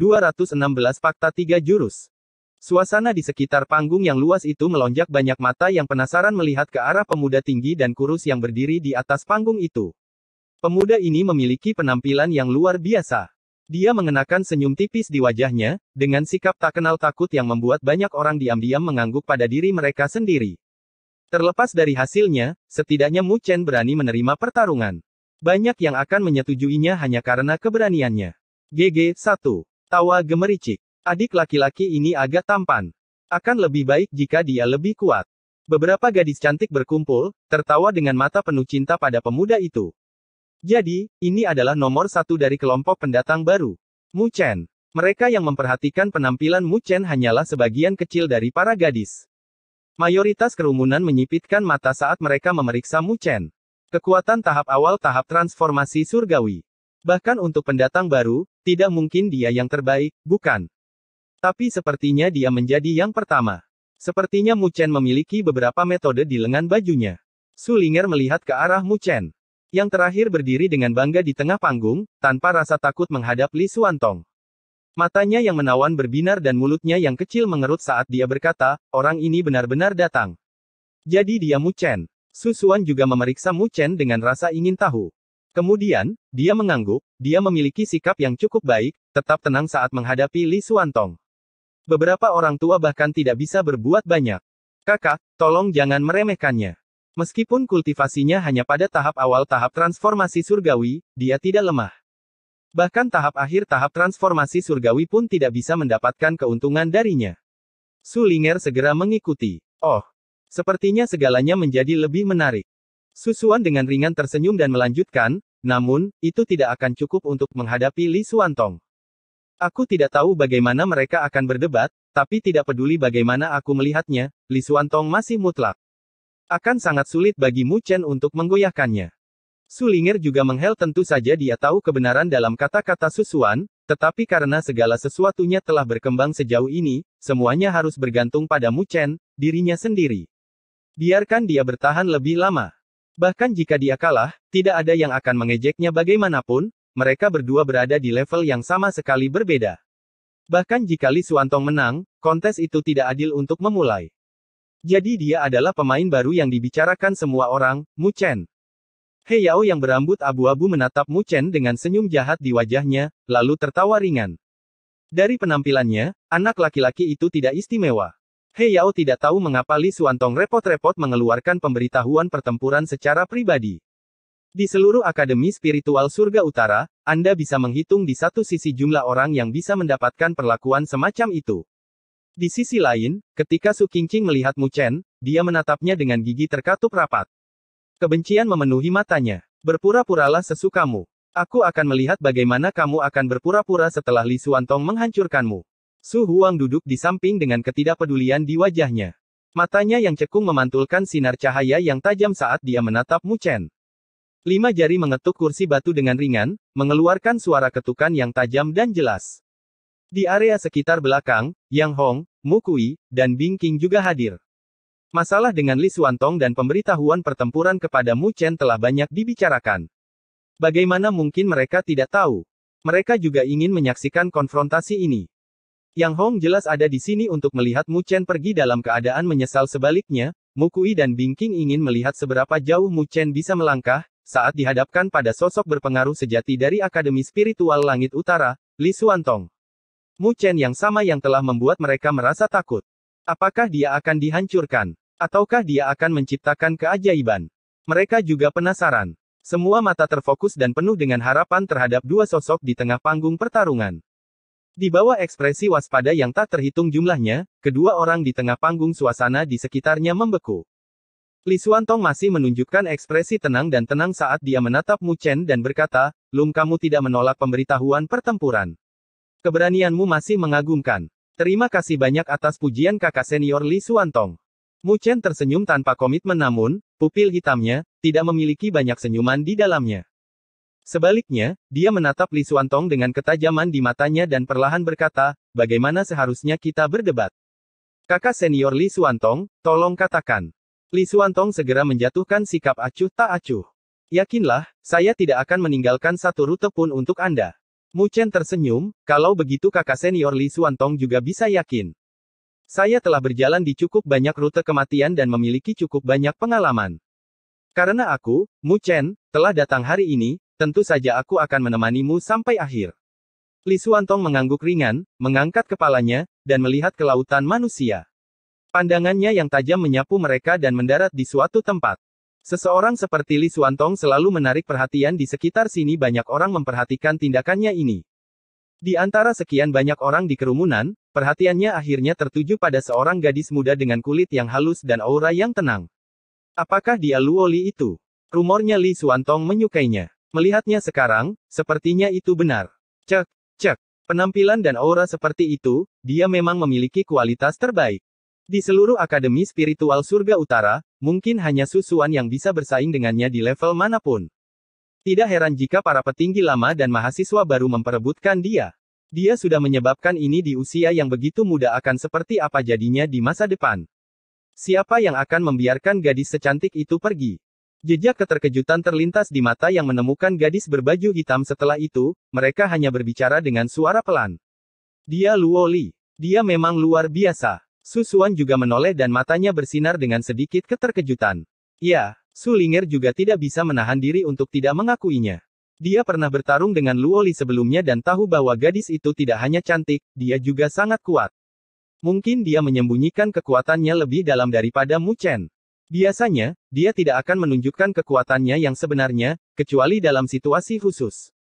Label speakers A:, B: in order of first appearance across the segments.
A: 216 Fakta 3 Jurus. Suasana di sekitar panggung yang luas itu melonjak banyak mata yang penasaran melihat ke arah pemuda tinggi dan kurus yang berdiri di atas panggung itu. Pemuda ini memiliki penampilan yang luar biasa. Dia mengenakan senyum tipis di wajahnya, dengan sikap tak kenal takut yang membuat banyak orang diam-diam mengangguk pada diri mereka sendiri. Terlepas dari hasilnya, setidaknya Mu Chen berani menerima pertarungan. Banyak yang akan menyetujuinya hanya karena keberaniannya. GG 1. Tawa gemericik. Adik laki-laki ini agak tampan. Akan lebih baik jika dia lebih kuat. Beberapa gadis cantik berkumpul, tertawa dengan mata penuh cinta pada pemuda itu. Jadi, ini adalah nomor satu dari kelompok pendatang baru. Mu Chen. Mereka yang memperhatikan penampilan Mu Chen hanyalah sebagian kecil dari para gadis. Mayoritas kerumunan menyipitkan mata saat mereka memeriksa Mu Chen. Kekuatan tahap awal tahap transformasi surgawi. Bahkan untuk pendatang baru, tidak mungkin dia yang terbaik, bukan? Tapi sepertinya dia menjadi yang pertama. Sepertinya Mu Chen memiliki beberapa metode di lengan bajunya. Sulinger melihat ke arah Mu Chen. Yang terakhir berdiri dengan bangga di tengah panggung, tanpa rasa takut menghadap Li Suantong. Matanya yang menawan berbinar dan mulutnya yang kecil mengerut saat dia berkata, orang ini benar-benar datang. Jadi dia Mu Chen. Susuan juga memeriksa Mu Chen dengan rasa ingin tahu. Kemudian, dia mengangguk, dia memiliki sikap yang cukup baik, tetap tenang saat menghadapi Li Suantong. Beberapa orang tua bahkan tidak bisa berbuat banyak. Kakak, tolong jangan meremehkannya. Meskipun kultivasinya hanya pada tahap awal tahap transformasi surgawi, dia tidak lemah. Bahkan tahap akhir tahap transformasi surgawi pun tidak bisa mendapatkan keuntungan darinya. Sulinger segera mengikuti. Oh, sepertinya segalanya menjadi lebih menarik. Susuan dengan ringan tersenyum dan melanjutkan, namun, itu tidak akan cukup untuk menghadapi Li Suantong. Aku tidak tahu bagaimana mereka akan berdebat, tapi tidak peduli bagaimana aku melihatnya, Li Suantong masih mutlak. Akan sangat sulit bagi Mu Chen untuk menggoyahkannya. Sulinger juga menghel tentu saja dia tahu kebenaran dalam kata-kata Susuan, tetapi karena segala sesuatunya telah berkembang sejauh ini, semuanya harus bergantung pada Mu Chen, dirinya sendiri. Biarkan dia bertahan lebih lama. Bahkan jika dia kalah, tidak ada yang akan mengejeknya bagaimanapun, mereka berdua berada di level yang sama sekali berbeda. Bahkan jika Li Suantong menang, kontes itu tidak adil untuk memulai. Jadi dia adalah pemain baru yang dibicarakan semua orang, Mu Chen. He Yao yang berambut abu-abu menatap Mu Chen dengan senyum jahat di wajahnya, lalu tertawa ringan. Dari penampilannya, anak laki-laki itu tidak istimewa. He Yao tidak tahu mengapa Li Suantong repot-repot mengeluarkan pemberitahuan pertempuran secara pribadi. Di seluruh Akademi Spiritual Surga Utara, Anda bisa menghitung di satu sisi jumlah orang yang bisa mendapatkan perlakuan semacam itu. Di sisi lain, ketika Su Qingqing melihat Mu Chen, dia menatapnya dengan gigi terkatup rapat. Kebencian memenuhi matanya. Berpura-puralah sesukamu. Aku akan melihat bagaimana kamu akan berpura-pura setelah Li Suantong menghancurkanmu. Su Huang duduk di samping dengan ketidakpedulian di wajahnya. Matanya yang cekung memantulkan sinar cahaya yang tajam saat dia menatap Mu Chen. Lima jari mengetuk kursi batu dengan ringan, mengeluarkan suara ketukan yang tajam dan jelas. Di area sekitar belakang, Yang Hong, Mu Kui, dan Bing King juga hadir. Masalah dengan Li Suantong dan pemberitahuan pertempuran kepada Mu Chen telah banyak dibicarakan. Bagaimana mungkin mereka tidak tahu? Mereka juga ingin menyaksikan konfrontasi ini. Yang Hong jelas ada di sini untuk melihat Mu Chen pergi dalam keadaan menyesal sebaliknya, Mu Kui dan Bing King ingin melihat seberapa jauh Mu Chen bisa melangkah, saat dihadapkan pada sosok berpengaruh sejati dari Akademi Spiritual Langit Utara, Li Suantong. Mu Chen yang sama yang telah membuat mereka merasa takut. Apakah dia akan dihancurkan? Ataukah dia akan menciptakan keajaiban? Mereka juga penasaran. Semua mata terfokus dan penuh dengan harapan terhadap dua sosok di tengah panggung pertarungan. Di bawah ekspresi waspada yang tak terhitung jumlahnya, kedua orang di tengah panggung suasana di sekitarnya membeku. Li Suantong masih menunjukkan ekspresi tenang dan tenang saat dia menatap Mu Chen dan berkata, Lum kamu tidak menolak pemberitahuan pertempuran. Keberanianmu masih mengagumkan. Terima kasih banyak atas pujian kakak senior Li Suantong. Mu Chen tersenyum tanpa komitmen namun, pupil hitamnya, tidak memiliki banyak senyuman di dalamnya. Sebaliknya, dia menatap Li Suantong dengan ketajaman di matanya dan perlahan berkata, bagaimana seharusnya kita berdebat? Kakak senior Li Suantong, tolong katakan. Li Suantong segera menjatuhkan sikap acuh tak acuh. Yakinlah, saya tidak akan meninggalkan satu rute pun untuk Anda. Mu Chen tersenyum, kalau begitu kakak senior Li Xuantong juga bisa yakin. Saya telah berjalan di cukup banyak rute kematian dan memiliki cukup banyak pengalaman. Karena aku, Mu Chen, telah datang hari ini, tentu saja aku akan menemanimu sampai akhir. Li Xuantong mengangguk ringan, mengangkat kepalanya, dan melihat ke lautan manusia. Pandangannya yang tajam menyapu mereka dan mendarat di suatu tempat. Seseorang seperti Li Xuantong selalu menarik perhatian di sekitar sini banyak orang memperhatikan tindakannya ini. Di antara sekian banyak orang di kerumunan, perhatiannya akhirnya tertuju pada seorang gadis muda dengan kulit yang halus dan aura yang tenang. Apakah dia Luo Li itu? Rumornya Li Xuantong menyukainya. Melihatnya sekarang, sepertinya itu benar. Cek, cek. Penampilan dan aura seperti itu, dia memang memiliki kualitas terbaik. Di seluruh Akademi Spiritual Surga Utara, mungkin hanya Susuan yang bisa bersaing dengannya di level mana pun. Tidak heran jika para petinggi lama dan mahasiswa baru memperebutkan dia. Dia sudah menyebabkan ini di usia yang begitu muda akan seperti apa jadinya di masa depan. Siapa yang akan membiarkan gadis secantik itu pergi? Jejak keterkejutan terlintas di mata yang menemukan gadis berbaju hitam setelah itu, mereka hanya berbicara dengan suara pelan. Dia Luo Li. Dia memang luar biasa. Susuan juga menoleh dan matanya bersinar dengan sedikit keterkejutan. Ya, Sulinger juga tidak bisa menahan diri untuk tidak mengakuinya. Dia pernah bertarung dengan Luoli sebelumnya dan tahu bahwa gadis itu tidak hanya cantik, dia juga sangat kuat. Mungkin dia menyembunyikan kekuatannya lebih dalam daripada Mu Chen. Biasanya, dia tidak akan menunjukkan kekuatannya yang sebenarnya, kecuali dalam situasi khusus.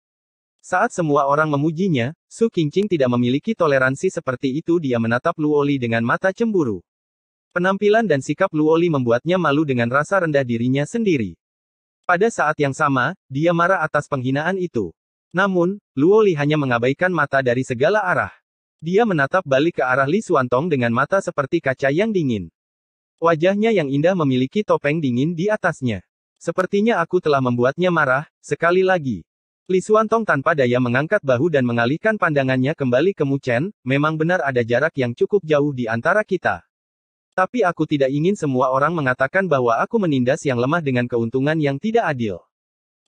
A: Saat semua orang memujinya, Su Qingqing tidak memiliki toleransi seperti itu dia menatap Luoli dengan mata cemburu. Penampilan dan sikap Luoli membuatnya malu dengan rasa rendah dirinya sendiri. Pada saat yang sama, dia marah atas penghinaan itu. Namun, Luoli hanya mengabaikan mata dari segala arah. Dia menatap balik ke arah Li Xuantong dengan mata seperti kaca yang dingin. Wajahnya yang indah memiliki topeng dingin di atasnya. Sepertinya aku telah membuatnya marah, sekali lagi. Li Xuantong tanpa daya mengangkat bahu dan mengalihkan pandangannya kembali ke Mu Chen, memang benar ada jarak yang cukup jauh di antara kita. Tapi aku tidak ingin semua orang mengatakan bahwa aku menindas yang lemah dengan keuntungan yang tidak adil.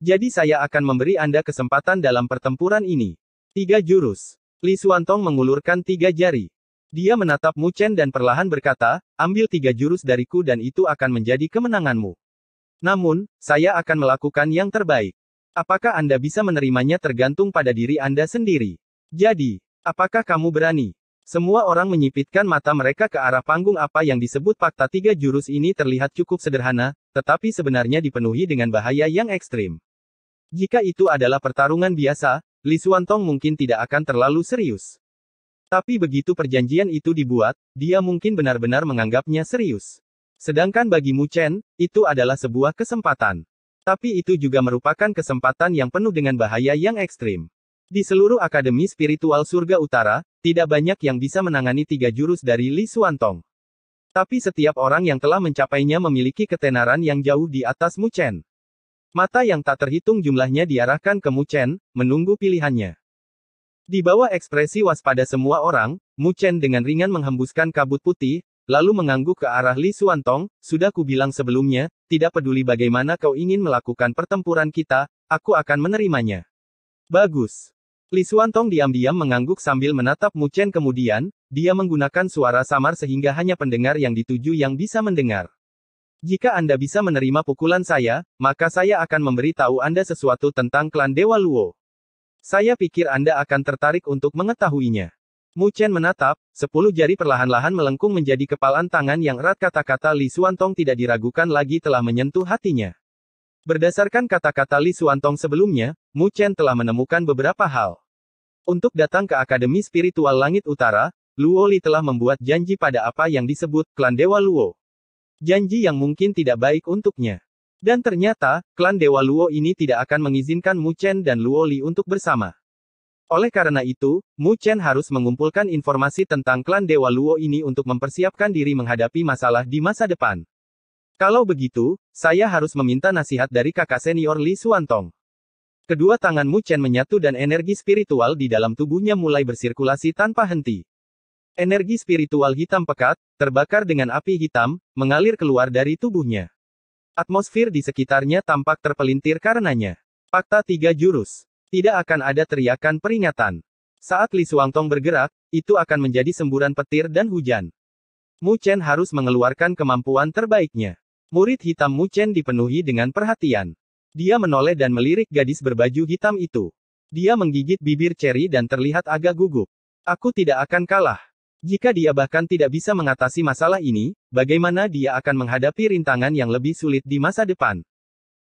A: Jadi saya akan memberi Anda kesempatan dalam pertempuran ini. Tiga jurus. Li Xuantong mengulurkan tiga jari. Dia menatap Mu Chen dan perlahan berkata, ambil tiga jurus dariku dan itu akan menjadi kemenanganmu. Namun, saya akan melakukan yang terbaik. Apakah Anda bisa menerimanya tergantung pada diri Anda sendiri. Jadi, apakah kamu berani? Semua orang menyipitkan mata mereka ke arah panggung apa yang disebut fakta tiga jurus ini terlihat cukup sederhana, tetapi sebenarnya dipenuhi dengan bahaya yang ekstrim. Jika itu adalah pertarungan biasa, Li Xuantong mungkin tidak akan terlalu serius. Tapi begitu perjanjian itu dibuat, dia mungkin benar-benar menganggapnya serius. Sedangkan bagi Mu Chen, itu adalah sebuah kesempatan. Tapi itu juga merupakan kesempatan yang penuh dengan bahaya yang ekstrim. Di seluruh Akademi Spiritual Surga Utara, tidak banyak yang bisa menangani tiga jurus dari Li Xuantong. Tapi setiap orang yang telah mencapainya memiliki ketenaran yang jauh di atas Mu Chen. Mata yang tak terhitung jumlahnya diarahkan ke Mu Chen, menunggu pilihannya. Di bawah ekspresi waspada semua orang, Mu Chen dengan ringan menghembuskan kabut putih, lalu mengangguk ke arah Li Xuantong, sudah kubilang sebelumnya, tidak peduli bagaimana kau ingin melakukan pertempuran kita, aku akan menerimanya. Bagus. Li Xuantong diam-diam mengangguk sambil menatap Mu Chen kemudian, dia menggunakan suara samar sehingga hanya pendengar yang dituju yang bisa mendengar. Jika Anda bisa menerima pukulan saya, maka saya akan memberi tahu Anda sesuatu tentang klan Dewa Luo. Saya pikir Anda akan tertarik untuk mengetahuinya. Mu Chen menatap, sepuluh jari perlahan-lahan melengkung menjadi kepalan tangan yang erat kata-kata Li Xuantong tidak diragukan lagi telah menyentuh hatinya. Berdasarkan kata-kata Li Xuantong sebelumnya, Mu Chen telah menemukan beberapa hal. Untuk datang ke Akademi Spiritual Langit Utara, Luo Li telah membuat janji pada apa yang disebut klan Dewa Luo. Janji yang mungkin tidak baik untuknya. Dan ternyata, klan Dewa Luo ini tidak akan mengizinkan Mu Chen dan Luo Li untuk bersama. Oleh karena itu, Mu Chen harus mengumpulkan informasi tentang klan Dewa Luo ini untuk mempersiapkan diri menghadapi masalah di masa depan. Kalau begitu, saya harus meminta nasihat dari kakak senior Li Xuantong. Kedua tangan Mu Chen menyatu dan energi spiritual di dalam tubuhnya mulai bersirkulasi tanpa henti. Energi spiritual hitam pekat, terbakar dengan api hitam, mengalir keluar dari tubuhnya. Atmosfer di sekitarnya tampak terpelintir karenanya. Fakta tiga jurus. Tidak akan ada teriakan peringatan. Saat Li Suangtong bergerak, itu akan menjadi semburan petir dan hujan. Mu Chen harus mengeluarkan kemampuan terbaiknya. Murid hitam Mu Chen dipenuhi dengan perhatian. Dia menoleh dan melirik gadis berbaju hitam itu. Dia menggigit bibir Cherry dan terlihat agak gugup. Aku tidak akan kalah. Jika dia bahkan tidak bisa mengatasi masalah ini, bagaimana dia akan menghadapi rintangan yang lebih sulit di masa depan?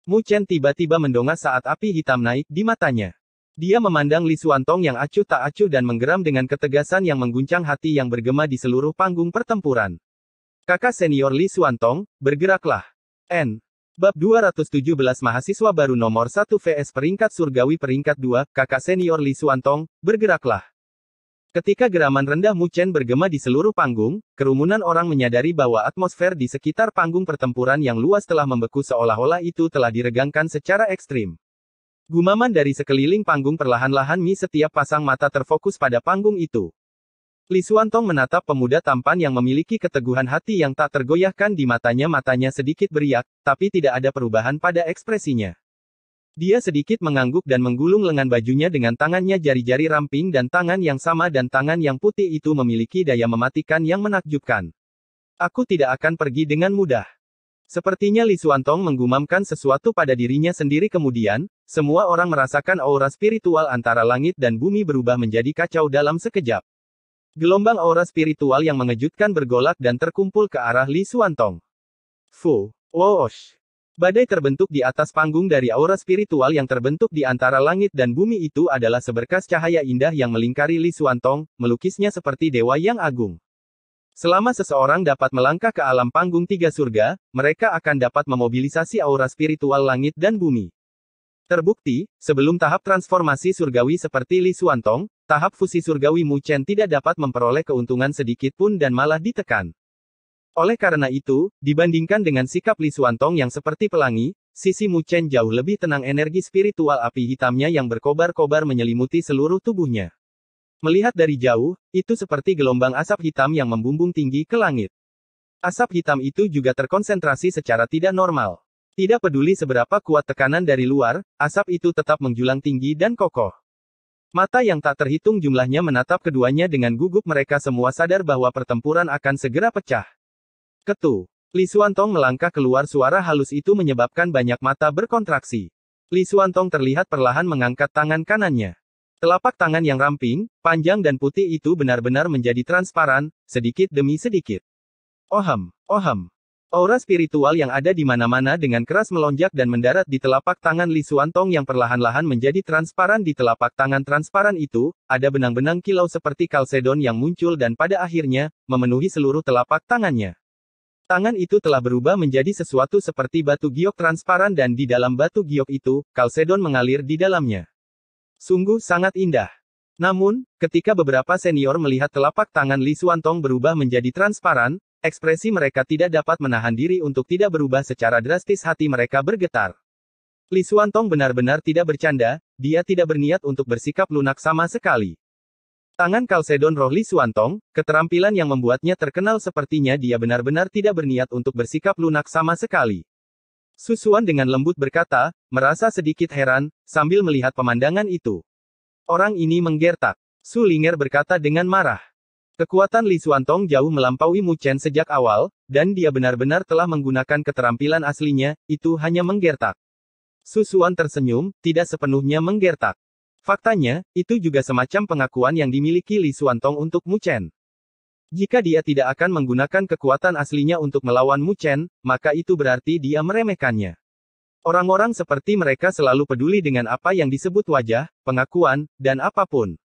A: Mu Chen tiba-tiba mendongak saat api hitam naik di matanya. Dia memandang Li Suantong yang acuh tak acuh dan menggeram dengan ketegasan yang mengguncang hati yang bergema di seluruh panggung pertempuran. Kakak senior Li Suantong, bergeraklah. N. Bab 217 Mahasiswa baru nomor 1 VS peringkat surgawi peringkat 2, kakak senior Li Suantong, bergeraklah. Ketika geraman rendah Mu Chen bergema di seluruh panggung, kerumunan orang menyadari bahwa atmosfer di sekitar panggung pertempuran yang luas telah membeku seolah-olah itu telah diregangkan secara ekstrim. Gumaman dari sekeliling panggung perlahan-lahan mi setiap pasang mata terfokus pada panggung itu. Li Suantong menatap pemuda tampan yang memiliki keteguhan hati yang tak tergoyahkan di matanya matanya sedikit beriak, tapi tidak ada perubahan pada ekspresinya. Dia sedikit mengangguk dan menggulung lengan bajunya dengan tangannya jari-jari ramping dan tangan yang sama dan tangan yang putih itu memiliki daya mematikan yang menakjubkan. Aku tidak akan pergi dengan mudah. Sepertinya Li Suantong menggumamkan sesuatu pada dirinya sendiri kemudian, semua orang merasakan aura spiritual antara langit dan bumi berubah menjadi kacau dalam sekejap. Gelombang aura spiritual yang mengejutkan bergolak dan terkumpul ke arah Li Suantong. Fu, Woosh. Badai terbentuk di atas panggung dari aura spiritual yang terbentuk di antara langit dan bumi itu adalah seberkas cahaya indah yang melingkari Li Suantong, melukisnya seperti dewa yang agung. Selama seseorang dapat melangkah ke alam panggung tiga surga, mereka akan dapat memobilisasi aura spiritual langit dan bumi. Terbukti, sebelum tahap transformasi surgawi seperti Li Suantong, tahap fusi surgawi Mu Chen tidak dapat memperoleh keuntungan sedikit pun dan malah ditekan. Oleh karena itu, dibandingkan dengan sikap Li Suantong yang seperti pelangi, sisi Mu Chen jauh lebih tenang energi spiritual api hitamnya yang berkobar-kobar menyelimuti seluruh tubuhnya. Melihat dari jauh, itu seperti gelombang asap hitam yang membumbung tinggi ke langit. Asap hitam itu juga terkonsentrasi secara tidak normal. Tidak peduli seberapa kuat tekanan dari luar, asap itu tetap menjulang tinggi dan kokoh. Mata yang tak terhitung jumlahnya menatap keduanya dengan gugup mereka semua sadar bahwa pertempuran akan segera pecah. Ketu. Li Suantong melangkah keluar suara halus itu menyebabkan banyak mata berkontraksi. Li Suantong terlihat perlahan mengangkat tangan kanannya. Telapak tangan yang ramping, panjang dan putih itu benar-benar menjadi transparan, sedikit demi sedikit. Oham, oham. Aura spiritual yang ada di mana-mana dengan keras melonjak dan mendarat di telapak tangan Li Suantong yang perlahan-lahan menjadi transparan di telapak tangan transparan itu, ada benang-benang kilau seperti kalsedon yang muncul dan pada akhirnya, memenuhi seluruh telapak tangannya. Tangan itu telah berubah menjadi sesuatu seperti batu giok transparan dan di dalam batu giok itu, kalsedon mengalir di dalamnya. Sungguh sangat indah. Namun, ketika beberapa senior melihat telapak tangan Li Suantong berubah menjadi transparan, ekspresi mereka tidak dapat menahan diri untuk tidak berubah secara drastis hati mereka bergetar. Li Suantong benar-benar tidak bercanda, dia tidak berniat untuk bersikap lunak sama sekali. Tangan Kalsedon Rohli Suantong, keterampilan yang membuatnya terkenal sepertinya dia benar-benar tidak berniat untuk bersikap lunak sama sekali. Susuan dengan lembut berkata, merasa sedikit heran, sambil melihat pemandangan itu. Orang ini menggertak. Su Linger berkata dengan marah. Kekuatan Li Suantong jauh melampaui Mu Chen sejak awal, dan dia benar-benar telah menggunakan keterampilan aslinya, itu hanya menggertak. Susuan tersenyum, tidak sepenuhnya menggertak. Faktanya, itu juga semacam pengakuan yang dimiliki Li Suantong untuk Mu Chen. Jika dia tidak akan menggunakan kekuatan aslinya untuk melawan Mu Chen, maka itu berarti dia meremehkannya. Orang-orang seperti mereka selalu peduli dengan apa yang disebut wajah, pengakuan, dan apa pun.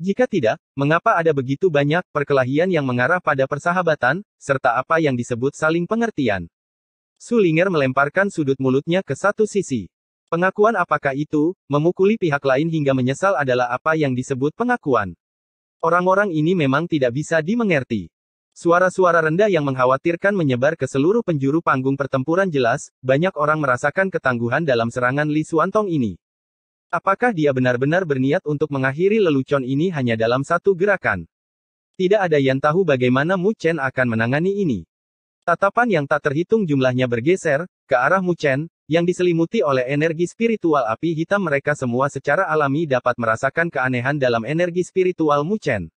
A: Jika tidak, mengapa ada begitu banyak perkelahian yang mengarah pada persahabatan, serta apa yang disebut saling pengertian? Sulinger melemparkan sudut mulutnya ke satu sisi. Pengakuan apakah itu, memukuli pihak lain hingga menyesal adalah apa yang disebut pengakuan. Orang-orang ini memang tidak bisa dimengerti. Suara-suara rendah yang mengkhawatirkan menyebar ke seluruh penjuru panggung pertempuran jelas, banyak orang merasakan ketangguhan dalam serangan Li Suantong ini. Apakah dia benar-benar berniat untuk mengakhiri lelucon ini hanya dalam satu gerakan? Tidak ada yang tahu bagaimana Mu Chen akan menangani ini. Tatapan yang tak terhitung jumlahnya bergeser, ke arah Mu Chen, yang diselimuti oleh energi spiritual api hitam mereka semua secara alami dapat merasakan keanehan dalam energi spiritual Mu Chen.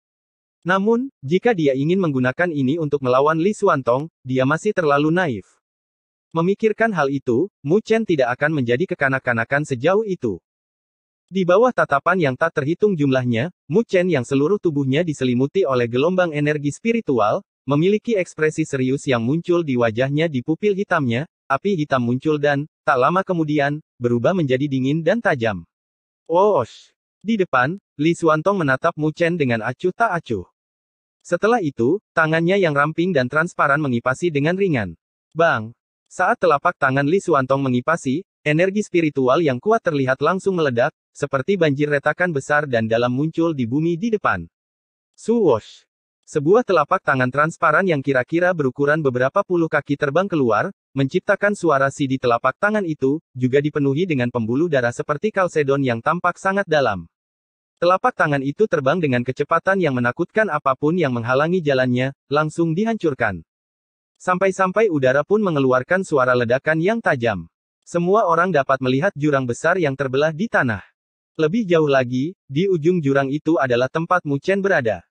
A: Namun, jika dia ingin menggunakan ini untuk melawan Li Xuantong, dia masih terlalu naif. Memikirkan hal itu, Mu Chen tidak akan menjadi kekanak-kanakan sejauh itu. Di bawah tatapan yang tak terhitung jumlahnya, Mu Chen yang seluruh tubuhnya diselimuti oleh gelombang energi spiritual, memiliki ekspresi serius yang muncul di wajahnya di pupil hitamnya, api hitam muncul dan, tak lama kemudian, berubah menjadi dingin dan tajam. Woosh! Di depan, Li Xuantong menatap Mu Chen dengan acuh tak acuh. Setelah itu, tangannya yang ramping dan transparan mengipasi dengan ringan. Bang! Saat telapak tangan Li Xuantong mengipasi, energi spiritual yang kuat terlihat langsung meledak, seperti banjir retakan besar dan dalam muncul di bumi di depan. Suwosh! Sebuah telapak tangan transparan yang kira-kira berukuran beberapa puluh kaki terbang keluar, menciptakan suara si di telapak tangan itu, juga dipenuhi dengan pembuluh darah seperti kalsedon yang tampak sangat dalam. Telapak tangan itu terbang dengan kecepatan yang menakutkan apa pun yang menghalangi jalannya, langsung dihancurkan. Sampai-sampai udara pun mengeluarkan suara ledakan yang tajam. Semua orang dapat melihat jurang besar yang terbelah di tanah. Lebih jauh lagi, di ujung jurang itu adalah tempat Muchen berada.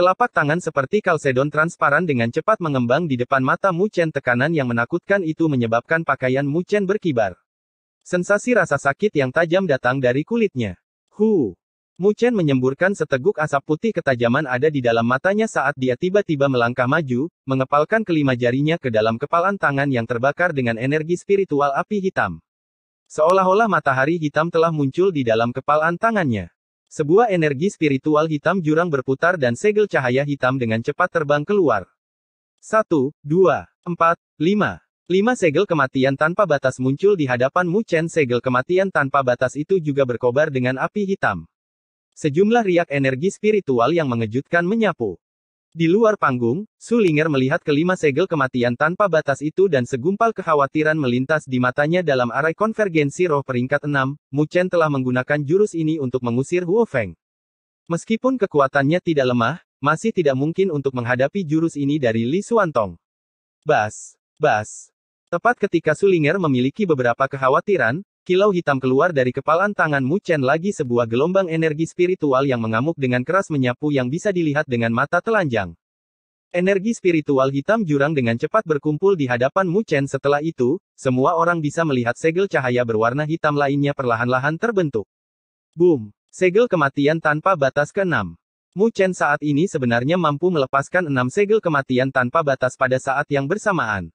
A: Telapak tangan seperti kalsedon transparan dengan cepat mengembang di depan mata Mu Chen tekanan yang menakutkan itu menyebabkan pakaian Mu Chen berkibar. Sensasi rasa sakit yang tajam datang dari kulitnya. Hu. Mu Chen menyemburkan seteguk asap putih ketajaman ada di dalam matanya saat dia tiba-tiba melangkah maju, mengepalkan kelima jarinya ke dalam kepalan tangan yang terbakar dengan energi spiritual api hitam. Seolah-olah matahari hitam telah muncul di dalam kepalan tangannya. Sebuah energi spiritual hitam jurang berputar dan segel cahaya hitam dengan cepat terbang keluar. Satu, dua, empat, lima. Lima segel kematian tanpa batas muncul di hadapan Mu Chen segel kematian tanpa batas itu juga berkobar dengan api hitam. Sejumlah riak energi spiritual yang mengejutkan menyapu. Di luar panggung, Sulinger melihat kelima segel kematian tanpa batas itu dan segumpal kekhawatiran melintas di matanya dalam arai konvergensi roh peringkat 6, Mu Chen telah menggunakan jurus ini untuk mengusir Huo Feng. Meskipun kekuatannya tidak lemah, masih tidak mungkin untuk menghadapi jurus ini dari Li Xuantong. Bas, bas. Tepat ketika Sulinger memiliki beberapa kekhawatiran, Kilau hitam keluar dari kepalan tangan Mu Chen lagi sebuah gelombang energi spiritual yang mengamuk dengan keras menyapu yang bisa dilihat dengan mata telanjang. Energi spiritual hitam jurang dengan cepat berkumpul di hadapan Mu Chen setelah itu, semua orang bisa melihat segel cahaya berwarna hitam lainnya perlahan-lahan terbentuk. Boom! Segel kematian tanpa batas ke-6. Mu Chen saat ini sebenarnya mampu melepaskan enam segel kematian tanpa batas pada saat yang bersamaan.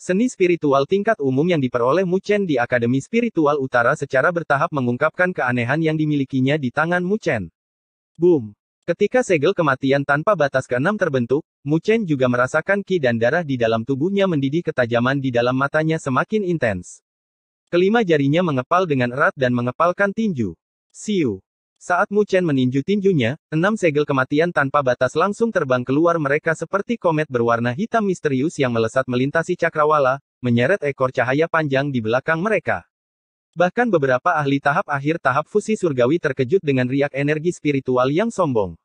A: Seni spiritual tingkat umum yang diperoleh Mu Chen di Akademi Spiritual Utara secara bertahap mengungkapkan keanehan yang dimilikinya di tangan Mu Chen. Boom! Ketika segel kematian tanpa batas keenam terbentuk, Mu Chen juga merasakan ki dan darah di dalam tubuhnya mendidih ketajaman di dalam matanya semakin intens. Kelima jarinya mengepal dengan erat dan mengepalkan tinju. Siu! Saat Mu Chen meninju tinjunya, enam segel kematian tanpa batas langsung terbang keluar mereka seperti komet berwarna hitam misterius yang melesat melintasi cakrawala, menyeret ekor cahaya panjang di belakang mereka. Bahkan beberapa ahli tahap akhir tahap fusi surgawi terkejut dengan riak energi spiritual yang sombong.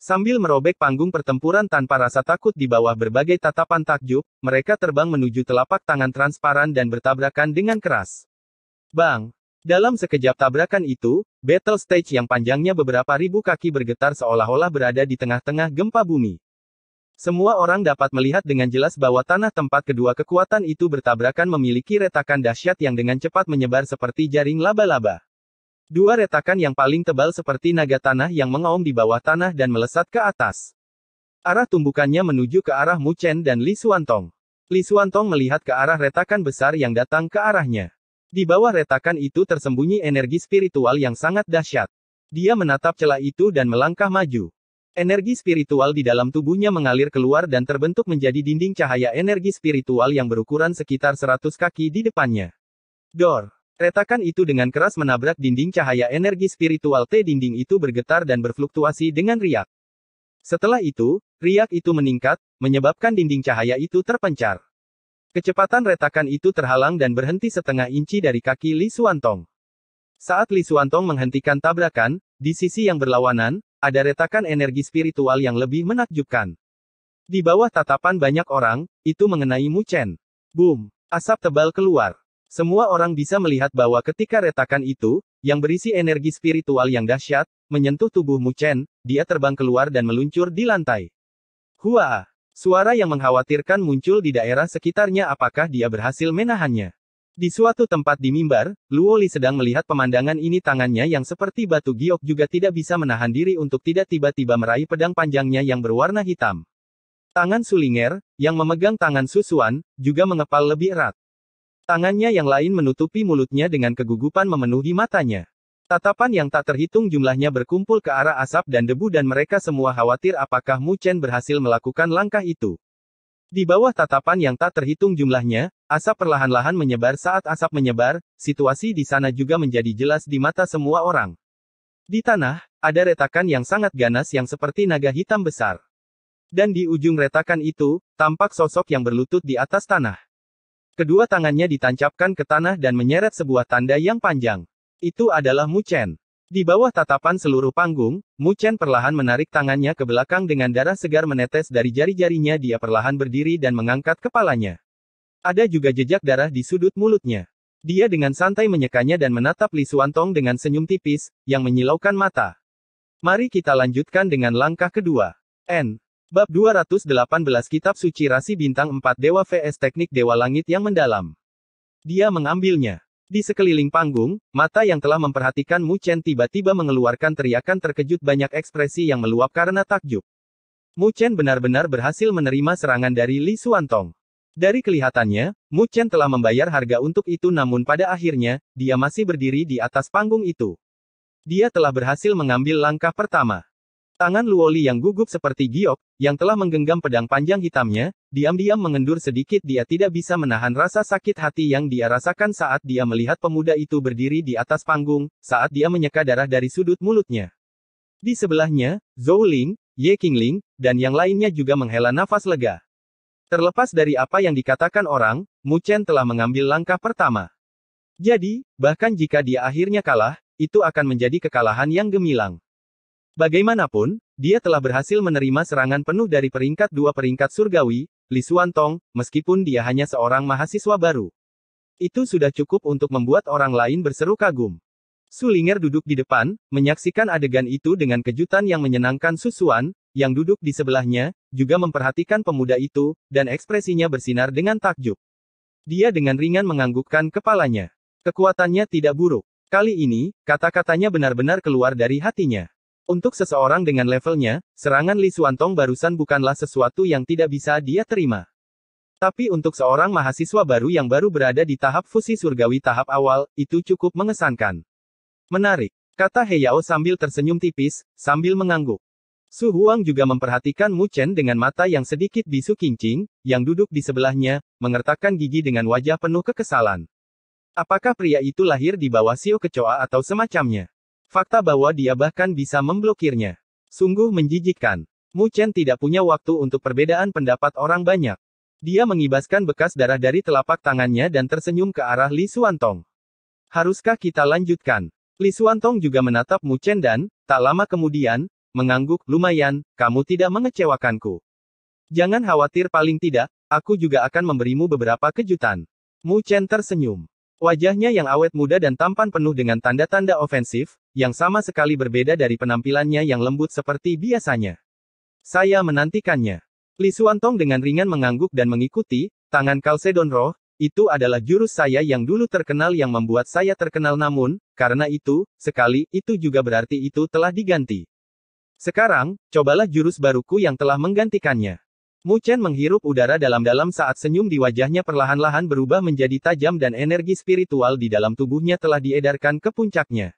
A: Sambil merobek panggung pertempuran tanpa rasa takut di bawah berbagai tatapan takjub, mereka terbang menuju telapak tangan transparan dan bertabrakan dengan keras. Bang! Dalam sekejap tabrakan itu, battle stage yang panjangnya beberapa ribu kaki bergetar seolah-olah berada di tengah-tengah gempa bumi. Semua orang dapat melihat dengan jelas bahwa tanah tempat kedua kekuatan itu bertabrakan memiliki retakan dahsyat yang dengan cepat menyebar seperti jaring laba-laba. Dua retakan yang paling tebal seperti naga tanah yang mengaum di bawah tanah dan melesat ke atas. Arah tumbukannya menuju ke arah Mu Chen dan Li Xuantong. Li Xuantong melihat ke arah retakan besar yang datang ke arahnya. Di bawah retakan itu tersembunyi energi spiritual yang sangat dahsyat. Dia menatap celah itu dan melangkah maju. Energi spiritual di dalam tubuhnya mengalir keluar dan terbentuk menjadi dinding cahaya energi spiritual yang berukuran sekitar 100 kaki di depannya. Dor. Retakan itu dengan keras menabrak dinding cahaya energi spiritual T. Dinding itu bergetar dan berfluktuasi dengan riak. Setelah itu, riak itu meningkat, menyebabkan dinding cahaya itu terpencar. Kecepatan retakan itu terhalang dan berhenti setengah inci dari kaki Li Xuantong. Saat Li Xuantong menghentikan tabrakan, di sisi yang berlawanan, ada retakan energi spiritual yang lebih menakjubkan. Di bawah tatapan banyak orang, itu mengenai Mu Chen. Boom! Asap tebal keluar. Semua orang bisa melihat bahwa ketika retakan itu, yang berisi energi spiritual yang dahsyat, menyentuh tubuh Mu Chen, dia terbang keluar dan meluncur di lantai. Hua! Suara yang mengkhawatirkan muncul di daerah sekitarnya apakah dia berhasil menahannya. Di suatu tempat di mimbar, Luoli sedang melihat pemandangan ini tangannya yang seperti batu giok juga tidak bisa menahan diri untuk tidak tiba-tiba meraih pedang panjangnya yang berwarna hitam. Tangan Sulinger, yang memegang tangan Susuan, juga mengepal lebih erat. Tangannya yang lain menutupi mulutnya dengan kegugupan memenuhi matanya. Tatapan yang tak terhitung jumlahnya berkumpul ke arah asap dan debu dan mereka semua khawatir apakah Mu Chen berhasil melakukan langkah itu. Di bawah tatapan yang tak terhitung jumlahnya, asap perlahan-lahan menyebar saat asap menyebar, situasi di sana juga menjadi jelas di mata semua orang. Di tanah, ada retakan yang sangat ganas yang seperti naga hitam besar. Dan di ujung retakan itu, tampak sosok yang berlutut di atas tanah. Kedua tangannya ditancapkan ke tanah dan menyeret sebuah tanda yang panjang. Itu adalah Mu Chen. Di bawah tatapan seluruh panggung, Mu Chen perlahan menarik tangannya ke belakang dengan darah segar menetes dari jari-jarinya dia perlahan berdiri dan mengangkat kepalanya. Ada juga jejak darah di sudut mulutnya. Dia dengan santai menyekanya dan menatap Li Suantong dengan senyum tipis, yang menyilaukan mata. Mari kita lanjutkan dengan langkah kedua. N. Bab 218 Kitab Suci Rasi Bintang 4 Dewa VS Teknik Dewa Langit yang Mendalam. Dia mengambilnya. Di sekeliling panggung, mata yang telah memperhatikan Mu Chen tiba-tiba mengeluarkan teriakan terkejut banyak ekspresi yang meluap karena takjub. Mu Chen benar-benar berhasil menerima serangan dari Li Suantong. Dari kelihatannya, Mu Chen telah membayar harga untuk itu namun pada akhirnya, dia masih berdiri di atas panggung itu. Dia telah berhasil mengambil langkah pertama. Tangan Luoli yang gugup seperti giok, yang telah menggenggam pedang panjang hitamnya, diam-diam mengendur sedikit dia tidak bisa menahan rasa sakit hati yang dia rasakan saat dia melihat pemuda itu berdiri di atas panggung, saat dia menyeka darah dari sudut mulutnya. Di sebelahnya, Zhou Ling, Ye Qingling, dan yang lainnya juga menghela nafas lega. Terlepas dari apa yang dikatakan orang, Mu Chen telah mengambil langkah pertama. Jadi, bahkan jika dia akhirnya kalah, itu akan menjadi kekalahan yang gemilang. Bagaimanapun, dia telah berhasil menerima serangan penuh dari peringkat dua peringkat surgawi, Li Xuantong, meskipun dia hanya seorang mahasiswa baru. Itu sudah cukup untuk membuat orang lain berseru kagum. Sulinger duduk di depan, menyaksikan adegan itu dengan kejutan yang menyenangkan Susuan, yang duduk di sebelahnya, juga memperhatikan pemuda itu, dan ekspresinya bersinar dengan takjub. Dia dengan ringan menganggukkan kepalanya. Kekuatannya tidak buruk. Kali ini, kata-katanya benar-benar keluar dari hatinya. Untuk seseorang dengan levelnya, serangan Li Suantong barusan bukanlah sesuatu yang tidak bisa dia terima. Tapi untuk seorang mahasiswa baru yang baru berada di tahap fusi surgawi tahap awal, itu cukup mengesankan. Menarik, kata Heyao sambil tersenyum tipis, sambil mengangguk. Su Huang juga memperhatikan Mu Chen dengan mata yang sedikit bisu kincing, yang duduk di sebelahnya, mengertakkan gigi dengan wajah penuh kekesalan. Apakah pria itu lahir di bawah Sio Kecoa atau semacamnya? Fakta bahwa dia bahkan bisa memblokirnya. Sungguh menjijikkan. Mu Chen tidak punya waktu untuk perbedaan pendapat orang banyak. Dia mengibaskan bekas darah dari telapak tangannya dan tersenyum ke arah Li Suantong. Haruskah kita lanjutkan? Li Suantong juga menatap Mu Chen dan, tak lama kemudian, mengangguk, lumayan, kamu tidak mengecewakanku. Jangan khawatir paling tidak, aku juga akan memberimu beberapa kejutan. Mu Chen tersenyum. Wajahnya yang awet muda dan tampan penuh dengan tanda-tanda ofensif, yang sama sekali berbeda dari penampilannya yang lembut seperti biasanya. Saya menantikannya. Li Suantong dengan ringan mengangguk dan mengikuti, tangan Kalsedon Roh, itu adalah jurus saya yang dulu terkenal yang membuat saya terkenal namun, karena itu, sekali, itu juga berarti itu telah diganti. Sekarang, cobalah jurus baruku yang telah menggantikannya. Mu Chen menghirup udara dalam-dalam saat senyum di wajahnya perlahan-lahan berubah menjadi tajam dan energi spiritual di dalam tubuhnya telah diedarkan ke puncaknya.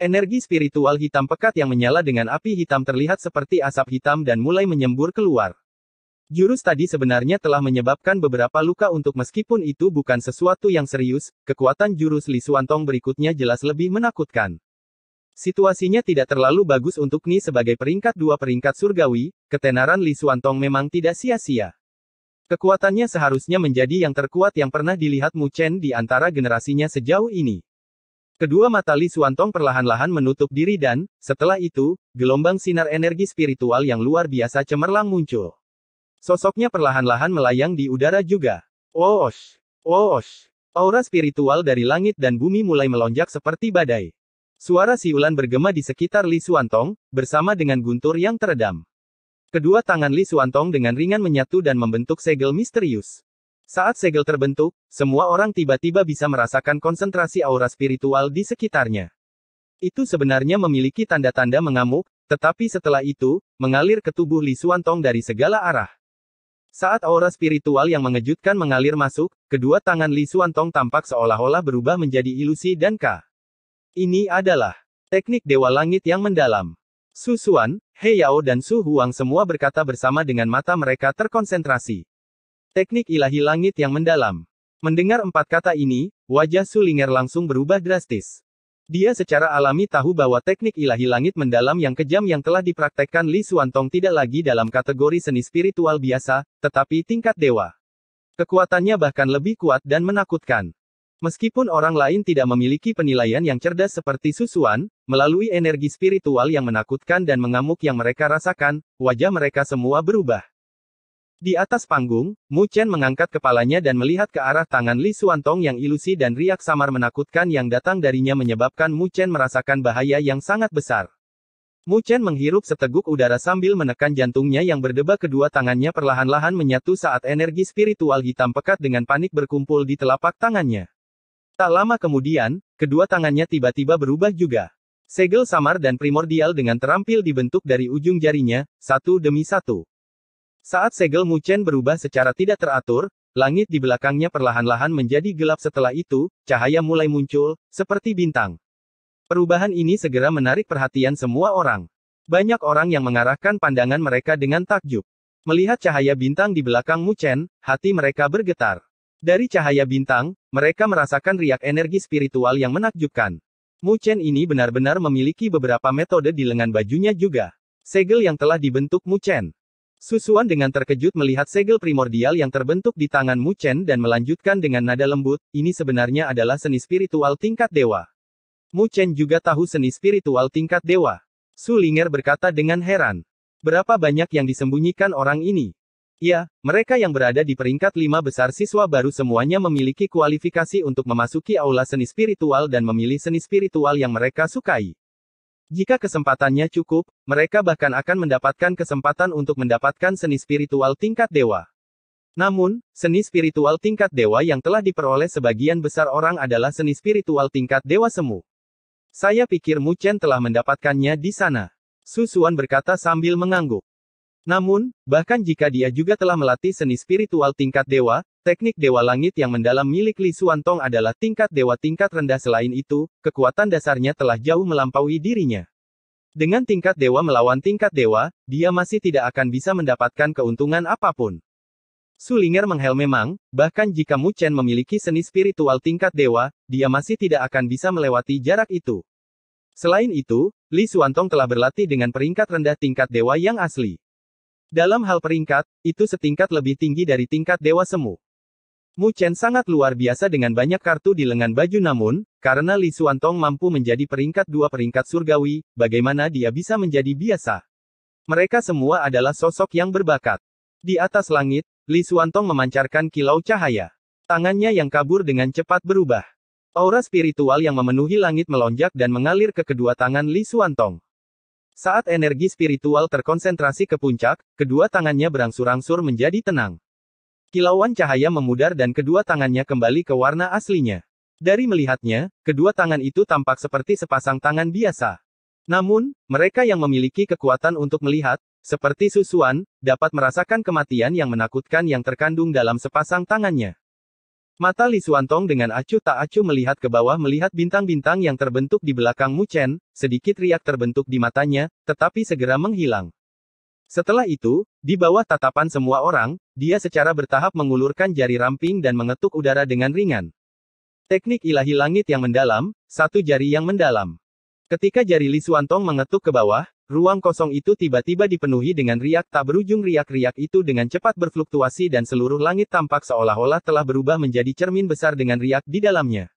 A: Energi spiritual hitam pekat yang menyala dengan api hitam terlihat seperti asap hitam dan mulai menyembur keluar. Jurus tadi sebenarnya telah menyebabkan beberapa luka untuk meskipun itu bukan sesuatu yang serius, kekuatan jurus Li Suantong berikutnya jelas lebih menakutkan. Situasinya tidak terlalu bagus untuk Ni sebagai peringkat dua peringkat surgawi, ketenaran Li Suantong memang tidak sia-sia. Kekuatannya seharusnya menjadi yang terkuat yang pernah dilihat Mu Chen di antara generasinya sejauh ini. Kedua mata Li Suantong perlahan-lahan menutup diri dan, setelah itu, gelombang sinar energi spiritual yang luar biasa cemerlang muncul. Sosoknya perlahan-lahan melayang di udara juga. Woosh! Woosh! Aura spiritual dari langit dan bumi mulai melonjak seperti badai. Suara siulan bergema di sekitar Li Suantong, bersama dengan guntur yang teredam. Kedua tangan Li Suantong dengan ringan menyatu dan membentuk segel misterius. Saat segel terbentuk, semua orang tiba-tiba bisa merasakan konsentrasi aura spiritual di sekitarnya. Itu sebenarnya memiliki tanda-tanda mengamuk, tetapi setelah itu, mengalir ke tubuh Li Suantong dari segala arah. Saat aura spiritual yang mengejutkan mengalir masuk, kedua tangan Li Suantong tampak seolah-olah berubah menjadi ilusi dan K. Ini adalah teknik Dewa Langit yang mendalam. Su Suan, He Yao dan Su Huang semua berkata bersama dengan mata mereka terkonsentrasi. Teknik ilahi langit yang mendalam. Mendengar empat kata ini, wajah Su Linger langsung berubah drastis. Dia secara alami tahu bahwa teknik ilahi langit mendalam yang kejam yang telah dipraktekkan Li Suantong tidak lagi dalam kategori seni spiritual biasa, tetapi tingkat dewa. Kekuatannya bahkan lebih kuat dan menakutkan. Meskipun orang lain tidak memiliki penilaian yang cerdas seperti Susuan, melalui energi spiritual yang menakutkan dan mengamuk yang mereka rasakan, wajah mereka semua berubah. Di atas panggung, Mu Chen mengangkat kepalanya dan melihat ke arah tangan Li Suantong yang ilusi dan riak samar menakutkan yang datang darinya menyebabkan Mu Chen merasakan bahaya yang sangat besar. Mu Chen menghirup seteguk udara sambil menekan jantungnya yang berdebar kedua tangannya perlahan-lahan menyatu saat energi spiritual hitam pekat dengan panik berkumpul di telapak tangannya. Tak lama kemudian, kedua tangannya tiba-tiba berubah juga. Segel samar dan primordial dengan terampil dibentuk dari ujung jarinya, satu demi satu. Saat segel Muchen berubah secara tidak teratur, langit di belakangnya perlahan-lahan menjadi gelap setelah itu, cahaya mulai muncul, seperti bintang. Perubahan ini segera menarik perhatian semua orang. Banyak orang yang mengarahkan pandangan mereka dengan takjub. Melihat cahaya bintang di belakang Muchen, hati mereka bergetar. Dari cahaya bintang, mereka merasakan riak energi spiritual yang menakjubkan. Muchen ini benar-benar memiliki beberapa metode di lengan bajunya juga. Segel yang telah dibentuk Muchen. Susuan dengan terkejut melihat segel primordial yang terbentuk di tangan Mu Chen dan melanjutkan dengan nada lembut, ini sebenarnya adalah seni spiritual tingkat dewa. Mu Chen juga tahu seni spiritual tingkat dewa. Su Linger berkata dengan heran. Berapa banyak yang disembunyikan orang ini? Ya, mereka yang berada di peringkat lima besar siswa baru semuanya memiliki kualifikasi untuk memasuki aula seni spiritual dan memilih seni spiritual yang mereka sukai. Jika kesempatannya cukup, mereka bahkan akan mendapatkan kesempatan untuk mendapatkan seni spiritual tingkat dewa. Namun, seni spiritual tingkat dewa yang telah diperoleh sebagian besar orang adalah seni spiritual tingkat dewa semu. Saya pikir Mu Chen telah mendapatkannya di sana. Su Suan berkata sambil mengangguk. Namun, bahkan jika dia juga telah melatih seni spiritual tingkat dewa, Teknik Dewa Langit yang mendalam milik Li Suantong adalah tingkat dewa tingkat rendah selain itu, kekuatan dasarnya telah jauh melampaui dirinya. Dengan tingkat dewa melawan tingkat dewa, dia masih tidak akan bisa mendapatkan keuntungan apa pun. Sulinger menghel memang, bahkan jika Mu Chen memiliki seni spiritual tingkat dewa, dia masih tidak akan bisa melewati jarak itu. Selain itu, Li Suantong telah berlatih dengan peringkat rendah tingkat dewa yang asli. Dalam hal peringkat, itu setingkat lebih tinggi dari tingkat dewa semu. Mu Chen sangat luar biasa dengan banyak kartu di lengan baju namun, karena Li Suantong mampu menjadi peringkat dua peringkat surgawi, bagaimana dia bisa menjadi biasa? Mereka semua adalah sosok yang berbakat. Di atas langit, Li Suantong memancarkan kilau cahaya. Tangannya yang kabur dengan cepat berubah. Aura spiritual yang memenuhi langit melonjak dan mengalir ke kedua tangan Li Suantong. Saat energi spiritual terkonsentrasi ke puncak, kedua tangannya berangsur-angsur menjadi tenang. Kilauan cahaya memudar dan kedua tangannya kembali ke warna aslinya. Dari melihatnya, kedua tangan itu tampak seperti sepasang tangan biasa. Namun, mereka yang memiliki kekuatan untuk melihat, seperti Susuan, dapat merasakan kematian yang menakutkan yang terkandung dalam sepasang tangannya. Mata Li Suantong dengan acuh tak acuh melihat ke bawah melihat bintang-bintang yang terbentuk di belakang Mu Chen, sedikit riak terbentuk di matanya, tetapi segera menghilang. Setelah itu, di bawah tatapan semua orang, dia secara bertahap mengulurkan jari ramping dan mengetuk udara dengan ringan. Teknik ilahi langit yang mendalam, satu jari yang mendalam. Ketika jari Li Suantong mengetuk ke bawah, ruang kosong itu tiba-tiba dipenuhi dengan riak tak berujung riak-riak itu dengan cepat berfluktuasi dan seluruh langit tampak seolah-olah telah berubah menjadi cermin besar dengan riak di dalamnya.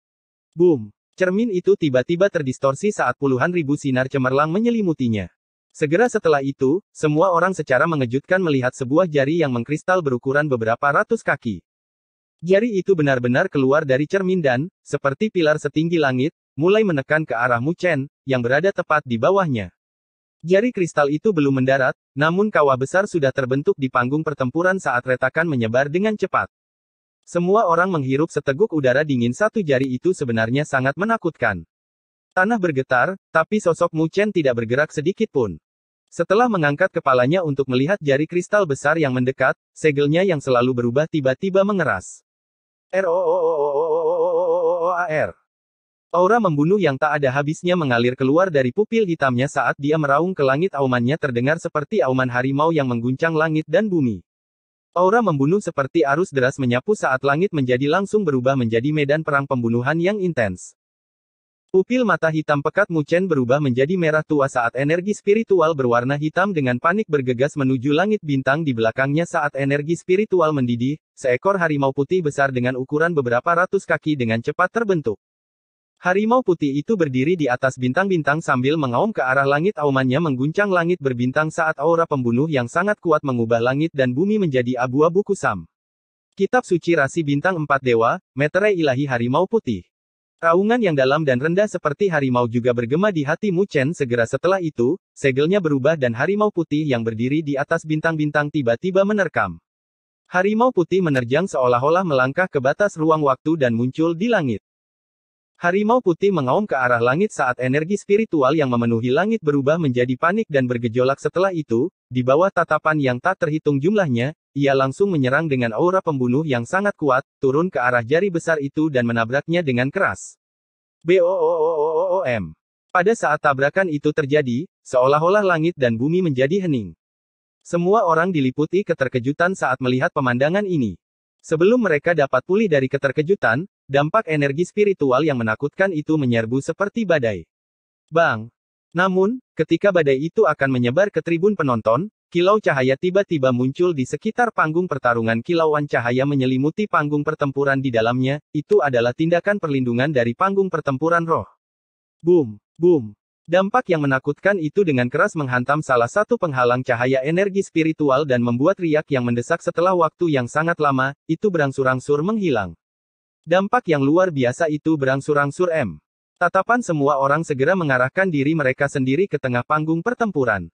A: Boom! Cermin itu tiba-tiba terdistorsi saat puluhan ribu sinar cemerlang menyelimutinya. Segera setelah itu, semua orang secara mengejutkan melihat sebuah jari yang mengkristal berukuran beberapa ratus kaki. Jari itu benar-benar keluar dari cermin dan, seperti pilar setinggi langit, mulai menekan ke arah Mu Chen, yang berada tepat di bawahnya. Jari kristal itu belum mendarat, namun kawah besar sudah terbentuk di panggung pertempuran saat retakan menyebar dengan cepat. Semua orang menghirup seteguk udara dingin satu jari itu sebenarnya sangat menakutkan. Tanah bergetar, tapi sosok Mu Chen tidak bergerak sedikit pun. Setelah mengangkat kepalanya untuk melihat jari kristal besar yang mendekat, segelnya yang selalu berubah tiba-tiba mengeras. R-O-O-O-O-O-O-O-O-O-R. Aura membunuh yang tak ada habisnya mengalir keluar dari pupil hitamnya saat dia meraung ke langit aumannya terdengar seperti auman harimau yang mengguncang langit dan bumi. Aura membunuh seperti arus deras menyapu saat langit menjadi langsung berubah menjadi medan perang pembunuhan yang intens. Pupil mata hitam pekat Mu Chen berubah menjadi merah tua saat energi spiritual berwarna hitam dengan panik bergegas menuju langit bintang di belakangnya saat energi spiritual mendidih, seekor harimau putih besar dengan ukuran beberapa ratus kaki dengan cepat terbentuk. Harimau putih itu berdiri di atas bintang-bintang sambil mengaum ke arah langit aumannya mengguncang langit berbintang saat aura pembunuh yang sangat kuat mengubah langit dan bumi menjadi abu-abu kusam. Kitab Suci Rasi Bintang Empat Dewa, Meterai Ilahi Harimau Putih. Raungan yang dalam dan rendah seperti harimau juga bergema di hati Mu Chen segera setelah itu, segelnya berubah dan harimau putih yang berdiri di atas bintang-bintang tiba-tiba menerkam. Harimau putih menerjang seolah-olah melangkah ke batas ruang waktu dan muncul di langit. Harimau putih mengaum ke arah langit saat energi spiritual yang memenuhi langit berubah menjadi panik dan bergejolak setelah itu, di bawah tatapan yang tak terhitung jumlahnya, ia langsung menyerang dengan aura pembunuh yang sangat kuat, turun ke arah jari besar itu dan menabraknya dengan keras. BOOOOOOM. Pada saat tabrakan itu terjadi, seolah-olah langit dan bumi menjadi hening. Semua orang diliputi keterkejutan saat melihat pemandangan ini. Sebelum mereka dapat pulih dari keterkejutan, dampak energi spiritual yang menakutkan itu menyerbu seperti badai. Bang! Namun, ketika badai itu akan menyebar ke tribun penonton, kilau cahaya tiba-tiba muncul di sekitar panggung pertarungan kilauan cahaya menyelimuti panggung pertempuran di dalamnya, itu adalah tindakan perlindungan dari panggung pertempuran roh. Boom! Boom! Dampak yang menakutkan itu dengan keras menghantam salah satu penghalang cahaya energi spiritual dan membuat riak yang mendesak setelah waktu yang sangat lama, itu berangsur-angsur menghilang. Dampak yang luar biasa itu berangsur-angsur M. Tatapan semua orang segera mengarahkan diri mereka sendiri ke tengah panggung pertempuran.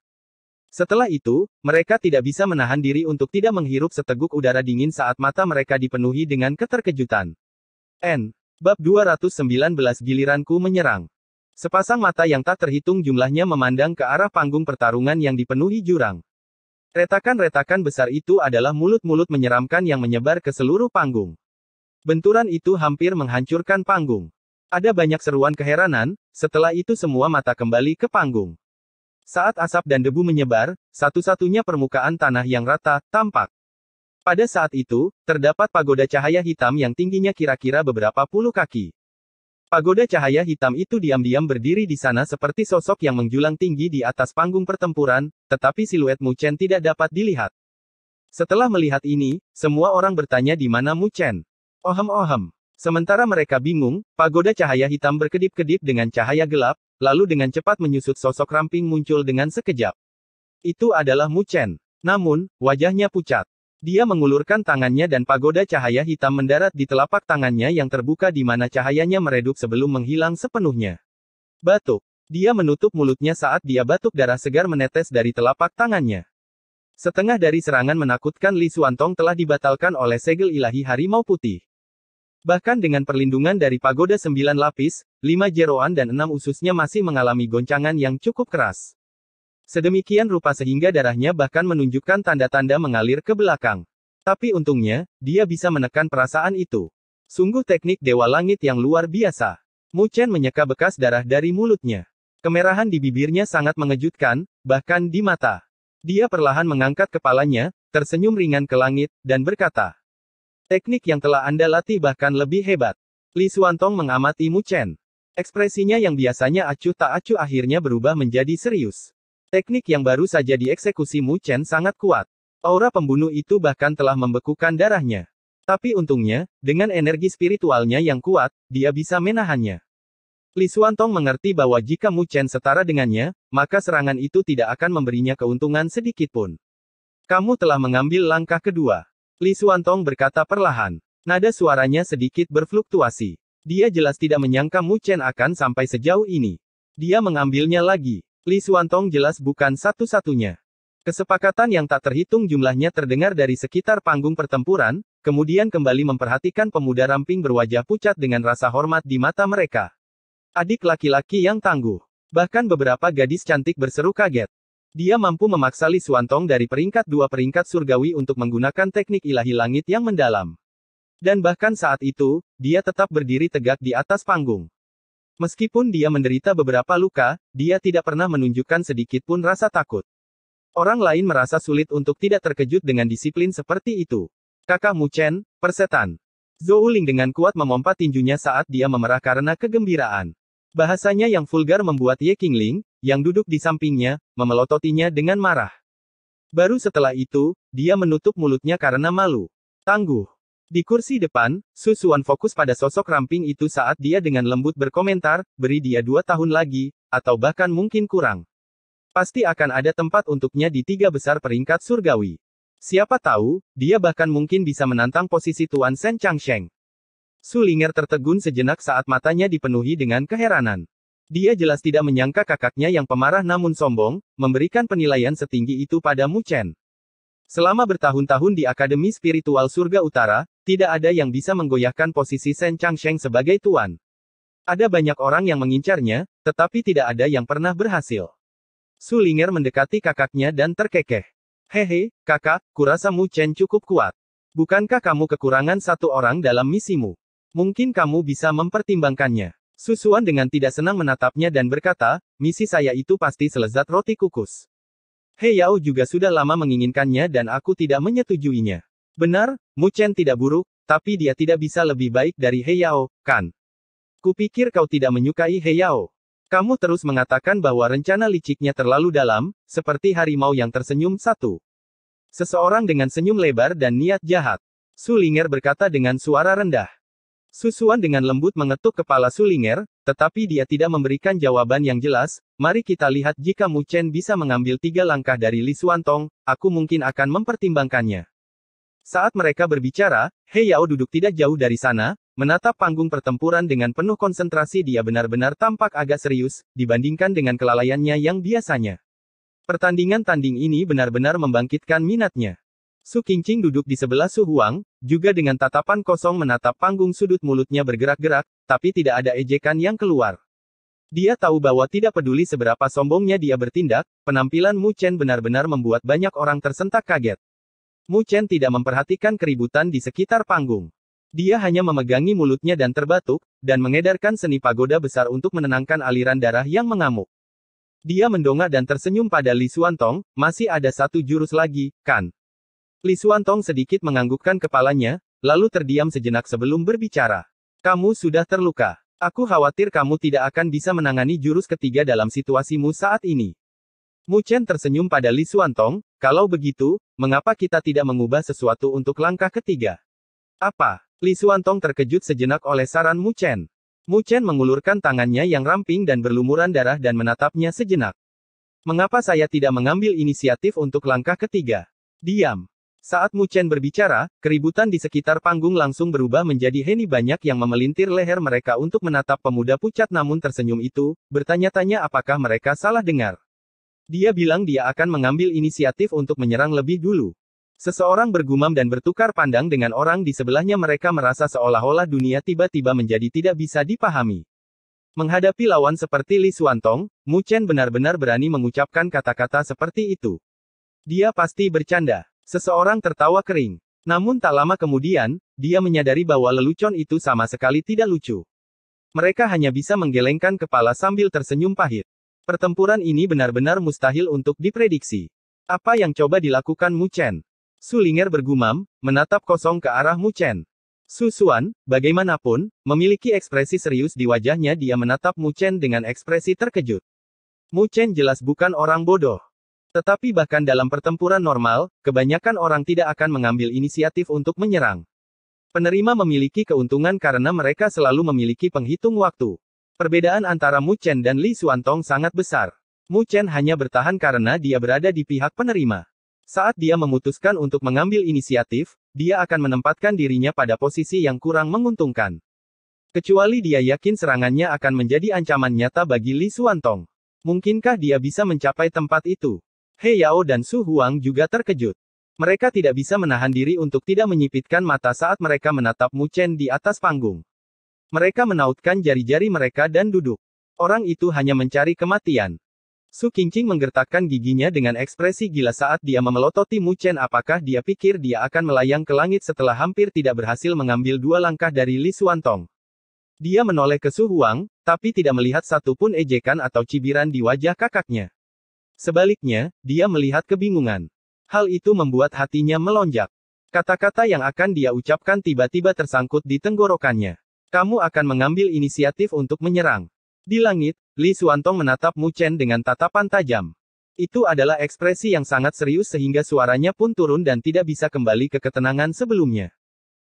A: Setelah itu, mereka tidak bisa menahan diri untuk tidak menghirup seteguk udara dingin saat mata mereka dipenuhi dengan keterkejutan. N. Bab 219 Giliranku Menyerang Sepasang mata yang tak terhitung jumlahnya memandang ke arah panggung pertarungan yang dipenuhi jurang. Retakan-retakan besar itu adalah mulut-mulut menyeramkan yang menyebar ke seluruh panggung. Benturan itu hampir menghancurkan panggung. Ada banyak seruan keheranan, setelah itu semua mata kembali ke panggung. Saat asap dan debu menyebar, satu-satunya permukaan tanah yang rata, tampak. Pada saat itu, terdapat pagoda cahaya hitam yang tingginya kira-kira beberapa puluh kaki. Pagoda cahaya hitam itu diam-diam berdiri di sana seperti sosok yang menjulang tinggi di atas panggung pertempuran, tetapi siluet Mu Chen tidak dapat dilihat. Setelah melihat ini, semua orang bertanya di mana Mu Chen. Ohem-ohem. Sementara mereka bingung, pagoda cahaya hitam berkedip-kedip dengan cahaya gelap, lalu dengan cepat menyusut sosok ramping muncul dengan sekejap. Itu adalah Mu Chen. Namun, wajahnya pucat. Dia mengulurkan tangannya dan pagoda cahaya hitam mendarat di telapak tangannya yang terbuka di mana cahayanya meredup sebelum menghilang sepenuhnya. Batuk. Dia menutup mulutnya saat dia batuk darah segar menetes dari telapak tangannya. Setengah dari serangan menakutkan Li Suantong telah dibatalkan oleh segel ilahi harimau putih. Bahkan dengan perlindungan dari pagoda sembilan lapis, lima jeroan dan enam ususnya masih mengalami goncangan yang cukup keras. Sedemikian rupa sehingga darahnya bahkan menunjukkan tanda-tanda mengalir ke belakang. Tapi untungnya, dia bisa menekan perasaan itu. Sungguh teknik Dewa Langit yang luar biasa. Mu Chen menyeka bekas darah dari mulutnya. Kemerahan di bibirnya sangat mengejutkan, bahkan di mata. Dia perlahan mengangkat kepalanya, tersenyum ringan ke langit, dan berkata, Teknik yang telah Anda latih bahkan lebih hebat. Li Suantong mengamati Mu Chen. Ekspresinya yang biasanya acuh tak acuh akhirnya berubah menjadi serius. Teknik yang baru saja dieksekusi Mu Chen sangat kuat. Aura pembunuh itu bahkan telah membekukan darahnya. Tapi untungnya, dengan energi spiritualnya yang kuat, dia bisa menahannya. Li Xuantong mengerti bahwa jika Mu Chen setara dengannya, maka serangan itu tidak akan memberinya keuntungan sedikit pun. Kamu telah mengambil langkah kedua. Li Xuantong berkata perlahan. Nada suaranya sedikit berfluktuasi. Dia jelas tidak menyangka Mu Chen akan sampai sejauh ini. Dia mengambilnya lagi. Li Xuantong jelas bukan satu-satunya. Kesepakatan yang tak terhitung jumlahnya terdengar dari sekitar panggung pertempuran, kemudian kembali memperhatikan pemuda ramping berwajah pucat dengan rasa hormat di mata mereka. Adik laki-laki yang tangguh. Bahkan beberapa gadis cantik berseru kaget. Dia mampu memaksa Li Xuantong dari peringkat dua peringkat surgawi untuk menggunakan teknik ilahi langit yang mendalam. Dan bahkan saat itu, dia tetap berdiri tegak di atas panggung. Meskipun dia menderita beberapa luka, dia tidak pernah menunjukkan sedikit pun rasa takut. Orang lain merasa sulit untuk tidak terkejut dengan disiplin seperti itu. Kakak Mu Chen, persetan. Zhou Ling dengan kuat memompa tinjunya saat dia memerah karena kegembiraan. Bahasanya yang vulgar membuat Ye Qingling, yang duduk di sampingnya, memelototinya dengan marah. Baru setelah itu, dia menutup mulutnya karena malu. Tangguh. Di kursi depan, Su Suan fokus pada sosok ramping itu saat dia dengan lembut berkomentar, beri dia dua tahun lagi, atau bahkan mungkin kurang. Pasti akan ada tempat untuknya di tiga besar peringkat surgawi. Siapa tahu, dia bahkan mungkin bisa menantang posisi Tuan Sen Changsheng. Sulinger tertegun sejenak saat matanya dipenuhi dengan keheranan. Dia jelas tidak menyangka kakaknya yang pemarah namun sombong, memberikan penilaian setinggi itu pada Mu Chen. Selama bertahun-tahun di Akademi Spiritual Surga Utara, tidak ada yang bisa menggoyahkan posisi Sen Changsheng sebagai tuan. Ada banyak orang yang mengincarnya, tetapi tidak ada yang pernah berhasil. Sulinger mendekati kakaknya dan terkekeh. Hehe, kakak, kurasa Mu Chen cukup kuat. Bukankah kamu kekurangan satu orang dalam misimu? Mungkin kamu bisa mempertimbangkannya. Susuan dengan tidak senang menatapnya dan berkata, misi saya itu pasti selezat roti kukus. Hei Yao juga sudah lama menginginkannya dan aku tidak menyetujuinya. Benar, Mu Chen tidak buruk, tapi dia tidak bisa lebih baik dari Hei Yao, kan? Kupikir kau tidak menyukai Hei Yao. Kamu terus mengatakan bahwa rencana liciknya terlalu dalam, seperti harimau yang tersenyum satu. Seseorang dengan senyum lebar dan niat jahat. Sulinger berkata dengan suara rendah. Susuan dengan lembut mengetuk kepala Sulinger, tetapi dia tidak memberikan jawaban yang jelas. Mari kita lihat jika Mu Chen bisa mengambil tiga langkah dari Li Suantong, aku mungkin akan mempertimbangkannya. Saat mereka berbicara, He Yao duduk tidak jauh dari sana, Menatap panggung pertempuran dengan penuh konsentrasi dia benar-benar tampak agak serius, dibandingkan dengan kelalaiannya yang biasanya. Pertandingan tanding ini benar-benar membangkitkan minatnya. Su Qingqing duduk di sebelah Su Huang, juga dengan tatapan kosong menatap panggung sudut mulutnya bergerak-gerak, tapi tidak ada ejekan yang keluar. Dia tahu bahwa tidak peduli seberapa sombongnya dia bertindak, penampilan Mu Chen benar-benar membuat banyak orang tersentak kaget. Mu Chen tidak memperhatikan keributan di sekitar panggung. Dia hanya memegangi mulutnya dan terbatuk, dan mengedarkan seni pagoda besar untuk menenangkan aliran darah yang mengamuk. Dia mendongak dan tersenyum pada Li Xuantong, masih ada satu jurus lagi, kan? Li Xuantong sedikit menganggukkan kepalanya, lalu terdiam sejenak sebelum berbicara. Kamu sudah terluka. Aku khawatir kamu tidak akan bisa menangani jurus ketiga dalam situasimu saat ini. Mu Chen tersenyum pada Li Xuantong, kalau begitu, mengapa kita tidak mengubah sesuatu untuk langkah ketiga? Apa? Li Xuantong terkejut sejenak oleh saran Mu Chen. Mu Chen mengulurkan tangannya yang ramping dan berlumuran darah dan menatapnya sejenak. Mengapa saya tidak mengambil inisiatif untuk langkah ketiga? Diam. Saat Mu Chen berbicara, keributan di sekitar panggung langsung berubah menjadi heni banyak yang memelintir leher mereka untuk menatap pemuda pucat namun tersenyum itu, bertanya-tanya apakah mereka salah dengar. Dia bilang dia akan mengambil inisiatif untuk menyerang lebih dulu. Seseorang bergumam dan bertukar pandang dengan orang di sebelahnya mereka merasa seolah-olah dunia tiba-tiba menjadi tidak bisa dipahami. Menghadapi lawan seperti Li Xuantong, Mu Chen benar-benar berani mengucapkan kata-kata seperti itu. Dia pasti bercanda. Seseorang tertawa kering. Namun tak lama kemudian, dia menyadari bahwa lelucon itu sama sekali tidak lucu. Mereka hanya bisa menggelengkan kepala sambil tersenyum pahit. Pertempuran ini benar-benar mustahil untuk diprediksi. Apa yang coba dilakukan Mu Chen? Sulinger bergumam, menatap kosong ke arah Mu Chen. Su Suan, bagaimanapun, memiliki ekspresi serius di wajahnya dia menatap Mu Chen dengan ekspresi terkejut. Mu Chen jelas bukan orang bodoh. Tetapi bahkan dalam pertempuran normal, kebanyakan orang tidak akan mengambil inisiatif untuk menyerang. Penerima memiliki keuntungan karena mereka selalu memiliki penghitung waktu. Perbedaan antara Mu Chen dan Li Xuantong sangat besar. Mu Chen hanya bertahan karena dia berada di pihak penerima. Saat dia memutuskan untuk mengambil inisiatif, dia akan menempatkan dirinya pada posisi yang kurang menguntungkan. Kecuali dia yakin serangannya akan menjadi ancaman nyata bagi Li Suantong. Mungkinkah dia bisa mencapai tempat itu? He Yao dan Su Huang juga terkejut. Mereka tidak bisa menahan diri untuk tidak menyipitkan mata saat mereka menatap Mu Chen di atas panggung. Mereka menautkan jari-jari mereka dan duduk. Orang itu hanya mencari kematian. Su Qingqing menggertakkan giginya dengan ekspresi gila saat dia memelototi Mu Chen apakah dia pikir dia akan melayang ke langit setelah hampir tidak berhasil mengambil dua langkah dari Li Suantong. Dia menoleh ke Su Huang, tapi tidak melihat satupun ejekan atau cibiran di wajah kakaknya. Sebaliknya, dia melihat kebingungan. Hal itu membuat hatinya melonjak. Kata-kata yang akan dia ucapkan tiba-tiba tersangkut di tenggorokannya. Kamu akan mengambil inisiatif untuk menyerang. Di langit, Li Suantong menatap Mu Chen dengan tatapan tajam. Itu adalah ekspresi yang sangat serius sehingga suaranya pun turun dan tidak bisa kembali ke ketenangan sebelumnya.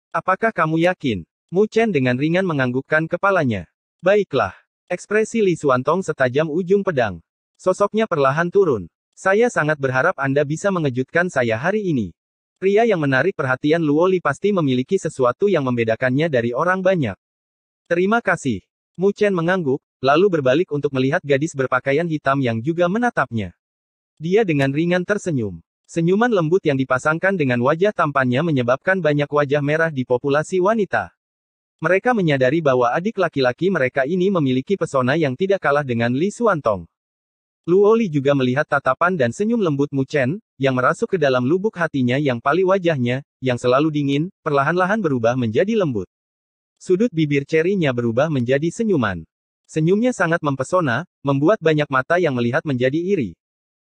A: Apakah kamu yakin? Mu Chen dengan ringan menganggukkan kepalanya. Baiklah. Ekspresi Li Suantong setajam ujung pedang. Sosoknya perlahan turun. Saya sangat berharap Anda bisa mengejutkan saya hari ini. Pria yang menarik perhatian Luoli pasti memiliki sesuatu yang membedakannya dari orang banyak. Terima kasih. Mu Chen mengangguk, lalu berbalik untuk melihat gadis berpakaian hitam yang juga menatapnya. Dia dengan ringan tersenyum. Senyuman lembut yang dipasangkan dengan wajah tampannya menyebabkan banyak wajah merah di populasi wanita. Mereka menyadari bahwa adik laki-laki mereka ini memiliki pesona yang tidak kalah dengan Li Suantong. Luoli juga melihat tatapan dan senyum lembut Mu Chen, yang merasuk ke dalam lubuk hatinya yang paling wajahnya, yang selalu dingin, perlahan-lahan berubah menjadi lembut. Sudut bibir cerinya berubah menjadi senyuman. Senyumnya sangat mempesona, membuat banyak mata yang melihat menjadi iri.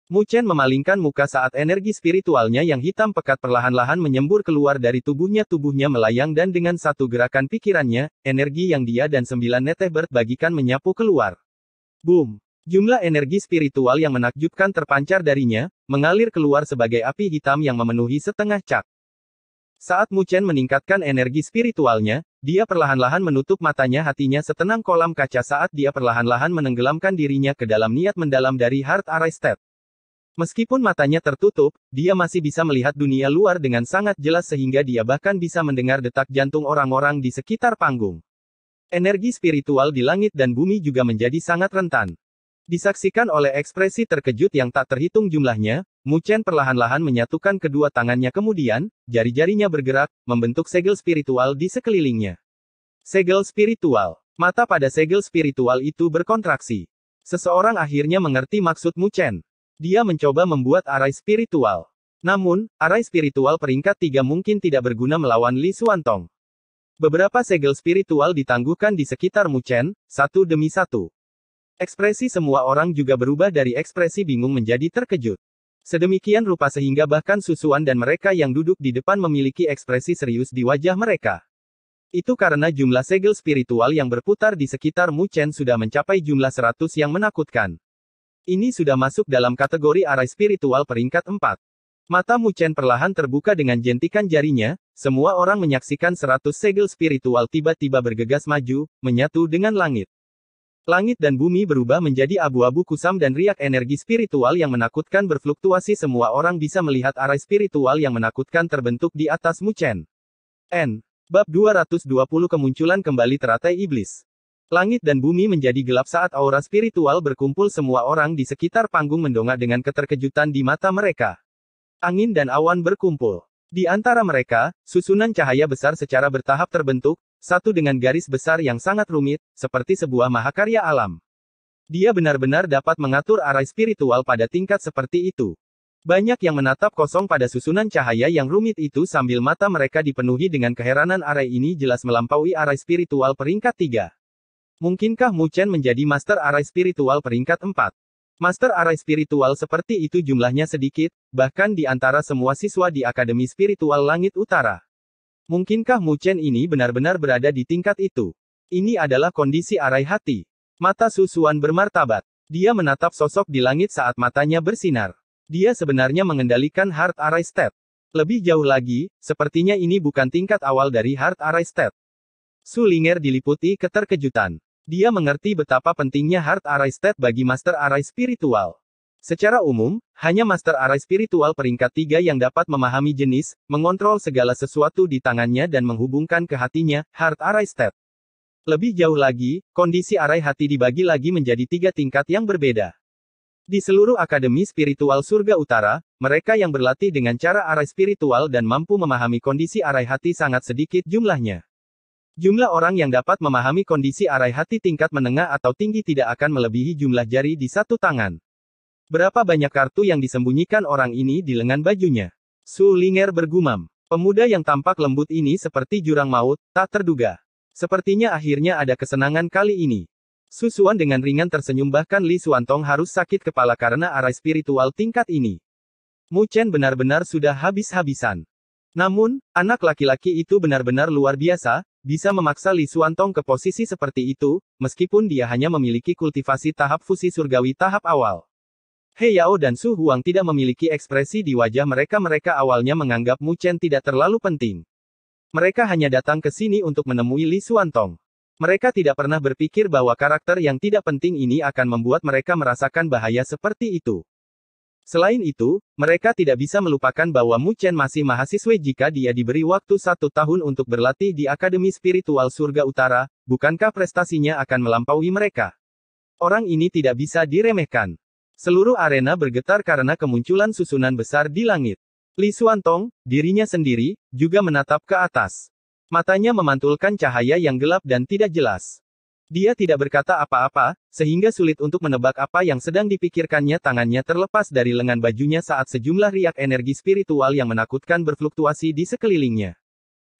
A: Mu Chen memalingkan muka saat energi spiritualnya yang hitam pekat perlahan-lahan menyembur keluar dari tubuhnya tubuhnya melayang dan dengan satu gerakan pikirannya, energi yang dia dan sembilan neteh bagikan menyapu keluar. Boom! Jumlah energi spiritual yang menakjubkan terpancar darinya, mengalir keluar sebagai api hitam yang memenuhi setengah cak. Saat Mu Chen meningkatkan energi spiritualnya, dia perlahan-lahan menutup matanya hatinya setenang kolam kaca saat dia perlahan-lahan menenggelamkan dirinya ke dalam niat mendalam dari Heart Arrested. Meskipun matanya tertutup, dia masih bisa melihat dunia luar dengan sangat jelas sehingga dia bahkan bisa mendengar detak jantung orang-orang di sekitar panggung. Energi spiritual di langit dan bumi juga menjadi sangat rentan. Disaksikan oleh ekspresi terkejut yang tak terhitung jumlahnya, Mu Chen perlahan-lahan menyatukan kedua tangannya kemudian, jari-jarinya bergerak, membentuk segel spiritual di sekelilingnya. Segel spiritual. Mata pada segel spiritual itu berkontraksi. Seseorang akhirnya mengerti maksud Mu Chen. Dia mencoba membuat arai spiritual. Namun, arai spiritual peringkat tiga mungkin tidak berguna melawan Li Suantong. Beberapa segel spiritual ditangguhkan di sekitar Mu Chen, satu demi satu. Ekspresi semua orang juga berubah dari ekspresi bingung menjadi terkejut. Sedemikian rupa sehingga bahkan Susuan dan mereka yang duduk di depan memiliki ekspresi serius di wajah mereka. Itu karena jumlah segel spiritual yang berputar di sekitar Mu Chen sudah mencapai jumlah 100 yang menakutkan. Ini sudah masuk dalam kategori arai spiritual peringkat 4. Mata Mu Chen perlahan terbuka dengan jentikan jarinya, semua orang menyaksikan seratus segel spiritual tiba-tiba bergegas maju, menyatu dengan langit. Langit dan bumi berubah menjadi abu-abu kusam dan riak energi spiritual yang menakutkan berfluktuasi semua orang bisa melihat arai spiritual yang menakutkan terbentuk di atas Mu Chen. N. Bab 220 Kemunculan kembali teratai iblis. Langit dan bumi menjadi gelap saat aura spiritual berkumpul semua orang di sekitar panggung mendongak dengan keterkejutan di mata mereka. Angin dan awan berkumpul. Di antara mereka, susunan cahaya besar secara bertahap terbentuk, satu dengan garis besar yang sangat rumit, seperti sebuah mahakarya alam. Dia benar-benar dapat mengatur arai spiritual pada tingkat seperti itu. Banyak yang menatap kosong pada susunan cahaya yang rumit itu sambil mata mereka dipenuhi dengan keheranan arai ini jelas melampaui arai spiritual peringkat tiga. Mungkinkah Mu Chen menjadi Master Arai Spiritual peringkat 4? Master Arai Spiritual seperti itu jumlahnya sedikit, bahkan di antara semua siswa di Akademi Spiritual Langit Utara. Mungkinkah Mu Chen ini benar-benar berada di tingkat itu? Ini adalah kondisi arai hati. Mata Susuan bermartabat. Dia menatap sosok di langit saat matanya bersinar. Dia sebenarnya mengendalikan Heart Arai State. Lebih jauh lagi, sepertinya ini bukan tingkat awal dari Heart Arai State. Su Linger diliputi keterkejutan. Dia mengerti betapa pentingnya Heart Array State bagi Master Array Spiritual. Secara umum, hanya Master Arai Spiritual peringkat tiga yang dapat memahami jenis, mengontrol segala sesuatu di tangannya dan menghubungkan ke hatinya, Heart Arai State. Lebih jauh lagi, kondisi arai hati dibagi lagi menjadi tiga tingkat yang berbeda. Di seluruh Akademi Spiritual Surga Utara, mereka yang berlatih dengan cara arai spiritual dan mampu memahami kondisi arai hati sangat sedikit jumlahnya. Jumlah orang yang dapat memahami kondisi arai hati tingkat menengah atau tinggi tidak akan melebihi jumlah jari di satu tangan. Berapa banyak kartu yang disembunyikan orang ini di lengan bajunya? Su Linger bergumam. Pemuda yang tampak lembut ini seperti jurang maut, tak terduga. Sepertinya akhirnya ada kesenangan kali ini. Susuan dengan ringan tersenyum bahkan Li Suantong harus sakit kepala karena arai spiritual tingkat ini. Mu Chen benar-benar sudah habis-habisan. Namun, anak laki-laki itu benar-benar luar biasa, bisa memaksa Li Suantong ke posisi seperti itu, meskipun dia hanya memiliki kultivasi tahap fusi surgawi tahap awal. He Yao dan Su Huang tidak memiliki ekspresi di wajah mereka mereka awalnya menganggap Mu Chen tidak terlalu penting. Mereka hanya datang ke sini untuk menemui Li Suantong. Mereka tidak pernah berpikir bahwa karakter yang tidak penting ini akan membuat mereka merasakan bahaya seperti itu. Selain itu, mereka tidak bisa melupakan bahwa Mu Chen masih mahasiswa jika dia diberi waktu satu tahun untuk berlatih di Akademi Spiritual Surga Utara, bukankah prestasinya akan melampaui mereka? Orang ini tidak bisa diremehkan. Seluruh arena bergetar karena kemunculan susunan besar di langit. Li Xuantong, dirinya sendiri, juga menatap ke atas. Matanya memantulkan cahaya yang gelap dan tidak jelas. Dia tidak berkata apa-apa, sehingga sulit untuk menebak apa yang sedang dipikirkannya tangannya terlepas dari lengan bajunya saat sejumlah riak energi spiritual yang menakutkan berfluktuasi di sekelilingnya.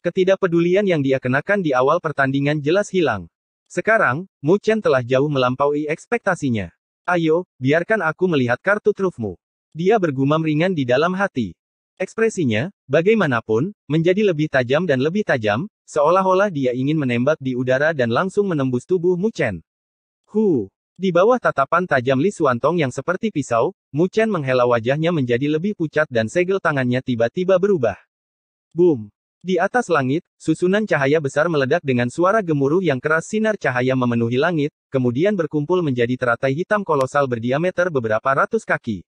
A: Ketidakpedulian yang dia kenakan di awal pertandingan jelas hilang. Sekarang, Mu Chen telah jauh melampaui ekspektasinya. Ayo, biarkan aku melihat kartu trufmu. Dia bergumam ringan di dalam hati. Ekspresinya, bagaimanapun, menjadi lebih tajam dan lebih tajam, seolah-olah dia ingin menembak di udara dan langsung menembus tubuh Mu Chen. Hu! Di bawah tatapan tajam Li Suantong yang seperti pisau, Mu Chen menghela wajahnya menjadi lebih pucat dan segel tangannya tiba-tiba berubah. Boom! Di atas langit, susunan cahaya besar meledak dengan suara gemuruh yang keras sinar cahaya memenuhi langit, kemudian berkumpul menjadi teratai hitam kolosal berdiameter beberapa ratus kaki.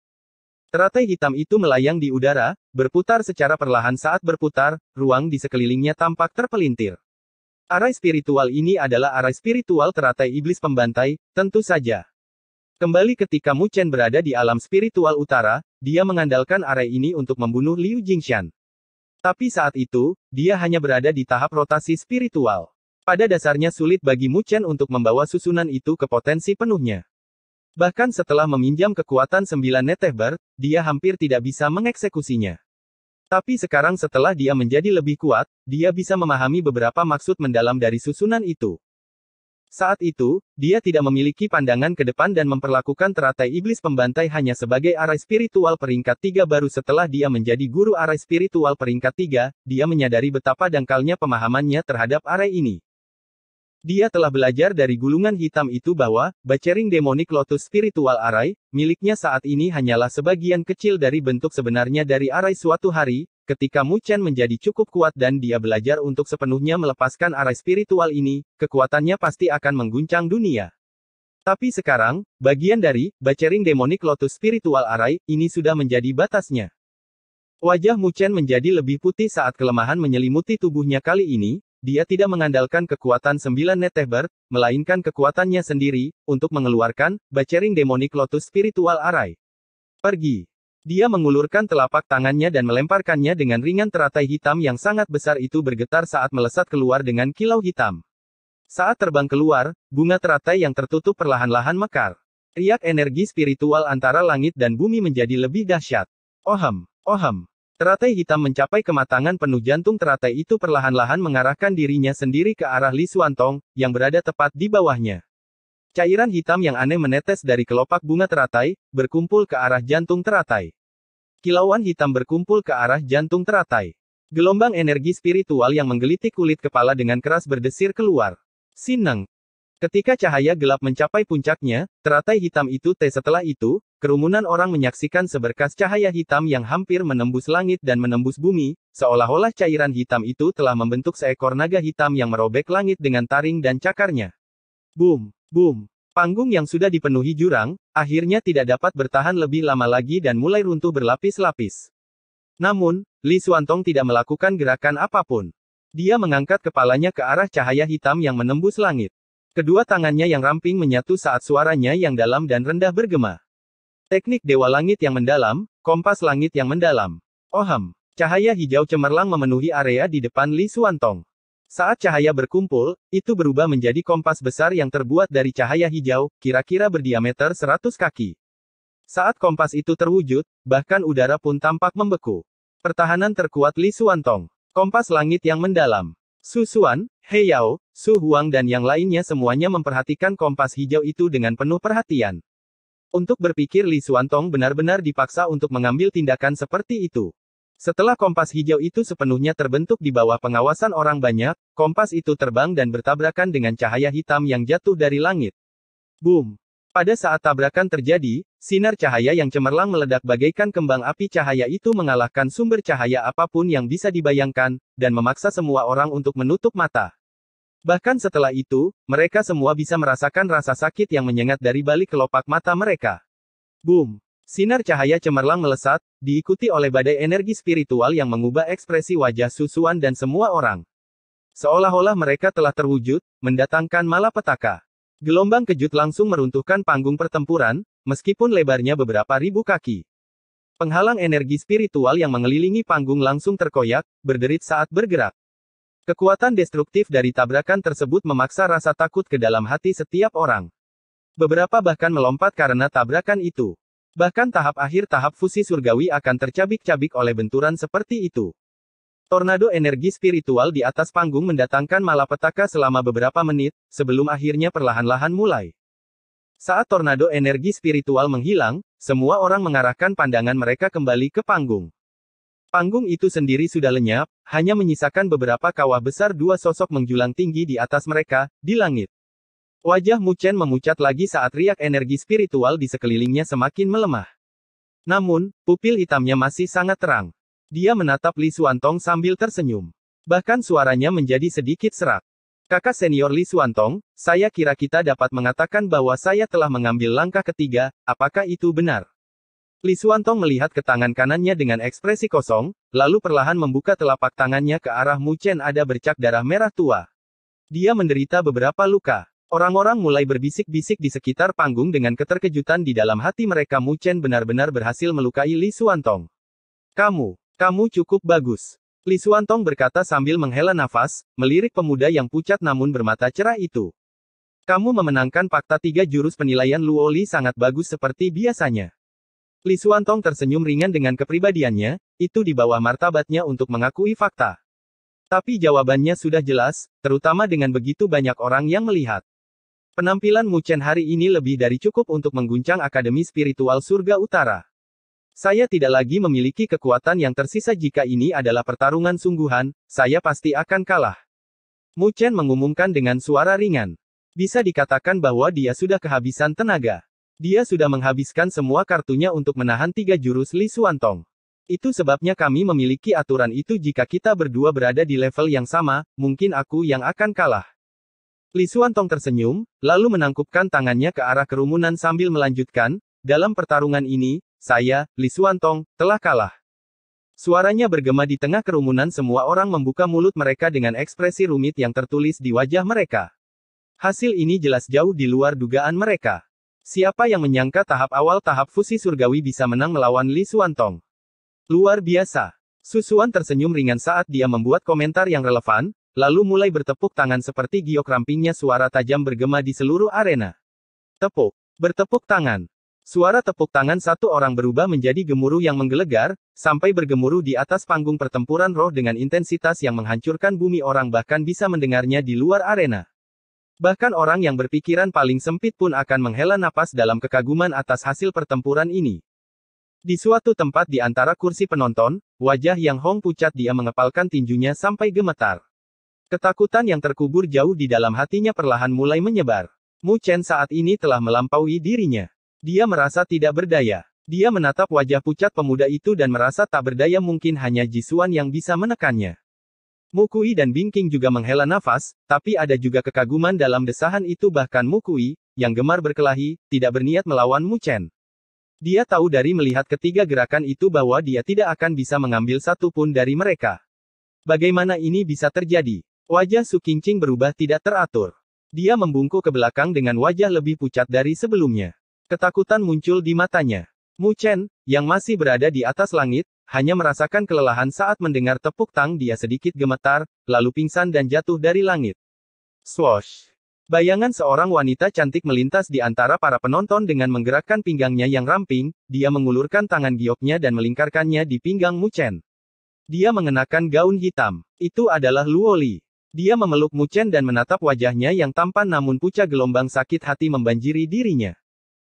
A: Teratai hitam itu melayang di udara, berputar secara perlahan saat berputar, ruang di sekelilingnya tampak terpelintir. Arai spiritual ini adalah arai spiritual teratai iblis pembantai, tentu saja. Kembali ketika Mu Chen berada di alam spiritual utara, dia mengandalkan arai ini untuk membunuh Liu Jingxian. Tapi saat itu, dia hanya berada di tahap rotasi spiritual. Pada dasarnya sulit bagi Mu Chen untuk membawa susunan itu ke potensi penuhnya. Bahkan setelah meminjam kekuatan sembilan neteber, dia hampir tidak bisa mengeksekusinya. Tapi sekarang setelah dia menjadi lebih kuat, dia bisa memahami beberapa maksud mendalam dari susunan itu. Saat itu, dia tidak memiliki pandangan ke depan dan memperlakukan teratai iblis pembantai hanya sebagai arai spiritual peringkat tiga baru setelah dia menjadi guru arai spiritual peringkat tiga, dia menyadari betapa dangkalnya pemahamannya terhadap arai ini. Dia telah belajar dari gulungan hitam itu bahwa, Bacering Demonic Lotus Spiritual Array, miliknya saat ini hanyalah sebagian kecil dari bentuk sebenarnya dari Array suatu hari, ketika Mu Chen menjadi cukup kuat dan dia belajar untuk sepenuhnya melepaskan Array spiritual ini, kekuatannya pasti akan mengguncang dunia. Tapi sekarang, bagian dari, Bacering Demonic Lotus Spiritual Array, ini sudah menjadi batasnya. Wajah Mu Chen menjadi lebih putih saat kelemahan menyelimuti tubuhnya kali ini, dia tidak mengandalkan kekuatan sembilan Netehber, melainkan kekuatannya sendiri, untuk mengeluarkan, Bacering Demonic Lotus Spiritual Array. Pergi. Dia mengulurkan telapak tangannya dan melemparkannya dengan ringan teratai hitam yang sangat besar itu bergetar saat melesat keluar dengan kilau hitam. Saat terbang keluar, bunga teratai yang tertutup perlahan-lahan mekar. Riak energi spiritual antara langit dan bumi menjadi lebih dahsyat. Ohem, ohem. Teratai hitam mencapai kematangan penuh jantung teratai itu perlahan-lahan mengarahkan dirinya sendiri ke arah Li Suantong, yang berada tepat di bawahnya. Cairan hitam yang aneh menetes dari kelopak bunga teratai, berkumpul ke arah jantung teratai. Kilauan hitam berkumpul ke arah jantung teratai. Gelombang energi spiritual yang menggelitik kulit kepala dengan keras berdesir keluar. Sineng, Ketika cahaya gelap mencapai puncaknya, teratai hitam itu teh setelah itu, kerumunan orang menyaksikan seberkas cahaya hitam yang hampir menembus langit dan menembus bumi, seolah-olah cairan hitam itu telah membentuk seekor naga hitam yang merobek langit dengan taring dan cakarnya. Boom, boom. Panggung yang sudah dipenuhi jurang, akhirnya tidak dapat bertahan lebih lama lagi dan mulai runtuh berlapis-lapis. Namun, Li Xuantong tidak melakukan gerakan apa pun. Dia mengangkat kepalanya ke arah cahaya hitam yang menembus langit. Kedua tangannya yang ramping menyatu saat suaranya yang dalam dan rendah bergema. Teknik Dewa Langit yang mendalam, kompas langit yang mendalam. Oham. Cahaya hijau cemerlang memenuhi area di depan Li Xuantong. Saat cahaya berkumpul, itu berubah menjadi kompas besar yang terbuat dari cahaya hijau, kira-kira berdiameter 100 kaki. Saat kompas itu terwujud, bahkan udara pun tampak membeku. Pertahanan terkuat Li Xuantong. Kompas langit yang mendalam. Su Xuan, He Yao, Su Huang dan yang lainnya semuanya memperhatikan kompas hijau itu dengan penuh perhatian. Untuk berpikir Li Xuantong benar-benar dipaksa untuk mengambil tindakan seperti itu. Setelah kompas hijau itu sepenuhnya terbentuk di bawah pengawasan orang banyak, kompas itu terbang dan bertabrakan dengan cahaya hitam yang jatuh dari langit. Boom! Pada saat tabrakan terjadi, sinar cahaya yang cemerlang meledak bagaikan kembang api cahaya itu mengalahkan sumber cahaya apa pun yang bisa dibayangkan, dan memaksa semua orang untuk menutup mata. Bahkan setelah itu, mereka semua bisa merasakan rasa sakit yang menyengat dari balik kelopak mata mereka. Boom! Sinar cahaya cemerlang melesat, diikuti oleh badai energi spiritual yang mengubah ekspresi wajah Susuan dan semua orang. Seolah-olah mereka telah terwujud, mendatangkan malapetaka. Gelombang kejut langsung meruntuhkan panggung pertempuran, meskipun lebarnya beberapa ribu kaki. Penghalang energi spiritual yang mengelilingi panggung langsung terkoyak, berderit saat bergerak. Kekuatan destruktif dari tabrakan tersebut memaksa rasa takut ke dalam hati setiap orang. Beberapa bahkan melompat karena tabrakan itu. Bahkan tahap akhir tahap fusi surgawi akan tercabik-cabik oleh benturan seperti itu. Tornado energi spiritual di atas panggung mendatangkan malapetaka selama beberapa menit, sebelum akhirnya perlahan-lahan mulai. Saat tornado energi spiritual menghilang, semua orang mengarahkan pandangan mereka kembali ke panggung. Panggung itu sendiri sudah lenyap, hanya menyisakan beberapa kawah besar dua sosok menjulang tinggi di atas mereka, di langit. Wajah Mu Chen memucat lagi saat riak energi spiritual di sekelilingnya semakin melemah. Namun, pupil hitamnya masih sangat terang. Dia menatap Li Xuantong sambil tersenyum. Bahkan suaranya menjadi sedikit serak. Kakak senior Li Xuantong, saya kira kita dapat mengatakan bahwa saya telah mengambil langkah ketiga, apakah itu benar? Li Xuantong melihat ke tangan kanannya dengan ekspresi kosong, lalu perlahan membuka telapak tangannya ke arah Mu Chen ada bercak darah merah tua. Dia menderita beberapa luka. Orang-orang mulai berbisik-bisik di sekitar panggung dengan keterkejutan di dalam hati mereka Mu Chen benar-benar berhasil melukai Li Xuantong. Kamu, kamu cukup bagus. Li Xuantong berkata sambil menghela nafas, melirik pemuda yang pucat namun bermata cerah itu. Kamu memenangkan fakta tiga jurus penilaian Luo Li sangat bagus seperti biasanya. Li Xuantong tersenyum ringan dengan kepribadiannya, itu di bawah martabatnya untuk mengakui fakta. Tapi jawabannya sudah jelas, terutama dengan begitu banyak orang yang melihat. Penampilan Mu Chen hari ini lebih dari cukup untuk mengguncang Akademi Spiritual Surga Utara. Saya tidak lagi memiliki kekuatan yang tersisa jika ini adalah pertarungan sungguhan, saya pasti akan kalah. Mu Chen mengumumkan dengan suara ringan. Bisa dikatakan bahwa dia sudah kehabisan tenaga. Dia sudah menghabiskan semua kartunya untuk menahan tiga jurus Li Xuantong. Itu sebabnya kami memiliki aturan itu jika kita berdua berada di level yang sama, mungkin aku yang akan kalah. Li Xuantong tersenyum, lalu menangkupkan tangannya ke arah kerumunan sambil melanjutkan, dalam pertarungan ini, saya, Li Xuantong, telah kalah. Suaranya bergema di tengah kerumunan semua orang membuka mulut mereka dengan ekspresi rumit yang tertulis di wajah mereka. Hasil ini jelas jauh di luar dugaan mereka. Siapa yang menyangka tahap awal tahap fusi surgawi bisa menang melawan Li Xuantong? Luar biasa. Susuan tersenyum ringan saat dia membuat komentar yang relevan, lalu mulai bertepuk tangan seperti giok rampingnya suara tajam bergema di seluruh arena. Tepuk. Bertepuk tangan. Suara tepuk tangan satu orang berubah menjadi gemuruh yang menggelegar, sampai bergemuruh di atas panggung pertempuran roh dengan intensitas yang menghancurkan bumi orang bahkan bisa mendengarnya di luar arena. Bahkan orang yang berpikiran paling sempit pun akan menghela napas dalam kekaguman atas hasil pertempuran ini. Di suatu tempat di antara kursi penonton, wajah Yang Hong pucat dia mengepalkan tinjunya sampai gemetar. Ketakutan yang terkubur jauh di dalam hatinya perlahan mulai menyebar. Mu Chen saat ini telah melampaui dirinya. Dia merasa tidak berdaya. Dia menatap wajah pucat pemuda itu dan merasa tak berdaya mungkin hanya Jisuan yang bisa menekannya. Mukui dan Bingking juga menghela nafas, tapi ada juga kekaguman dalam desahan itu bahkan Mukui, yang gemar berkelahi, tidak berniat melawan Mu Chen. Dia tahu dari melihat ketiga gerakan itu bahwa dia tidak akan bisa mengambil satu pun dari mereka. Bagaimana ini bisa terjadi? Wajah Su Qingqing berubah tidak teratur. Dia membungkuk ke belakang dengan wajah lebih pucat dari sebelumnya. Ketakutan muncul di matanya. Mu Chen, yang masih berada di atas langit, hanya merasakan kelelahan saat mendengar tepuk tang dia sedikit gemetar, lalu pingsan dan jatuh dari langit. Swosh! Bayangan seorang wanita cantik melintas di antara para penonton dengan menggerakkan pinggangnya yang ramping, dia mengulurkan tangan gioknya dan melingkarkannya di pinggang Mu Chen. Dia mengenakan gaun hitam. Itu adalah Luo Li. Dia memeluk Mu Chen dan menatap wajahnya yang tampan namun pucat gelombang sakit hati membanjiri dirinya.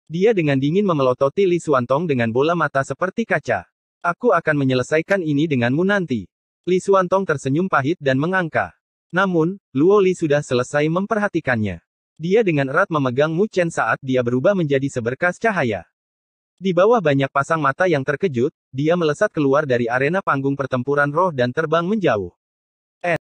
A: Dia dengan dingin memelototi Li Suantong dengan bola mata seperti kaca. Aku akan menyelesaikan ini denganmu nanti. Li Suantong tersenyum pahit dan mengangka. Namun, Luo Li sudah selesai memperhatikannya. Dia dengan erat memegang Mu Chen saat dia berubah menjadi seberkas cahaya. Di bawah banyak pasang mata yang terkejut, dia melesat keluar dari arena panggung pertempuran roh dan terbang menjauh.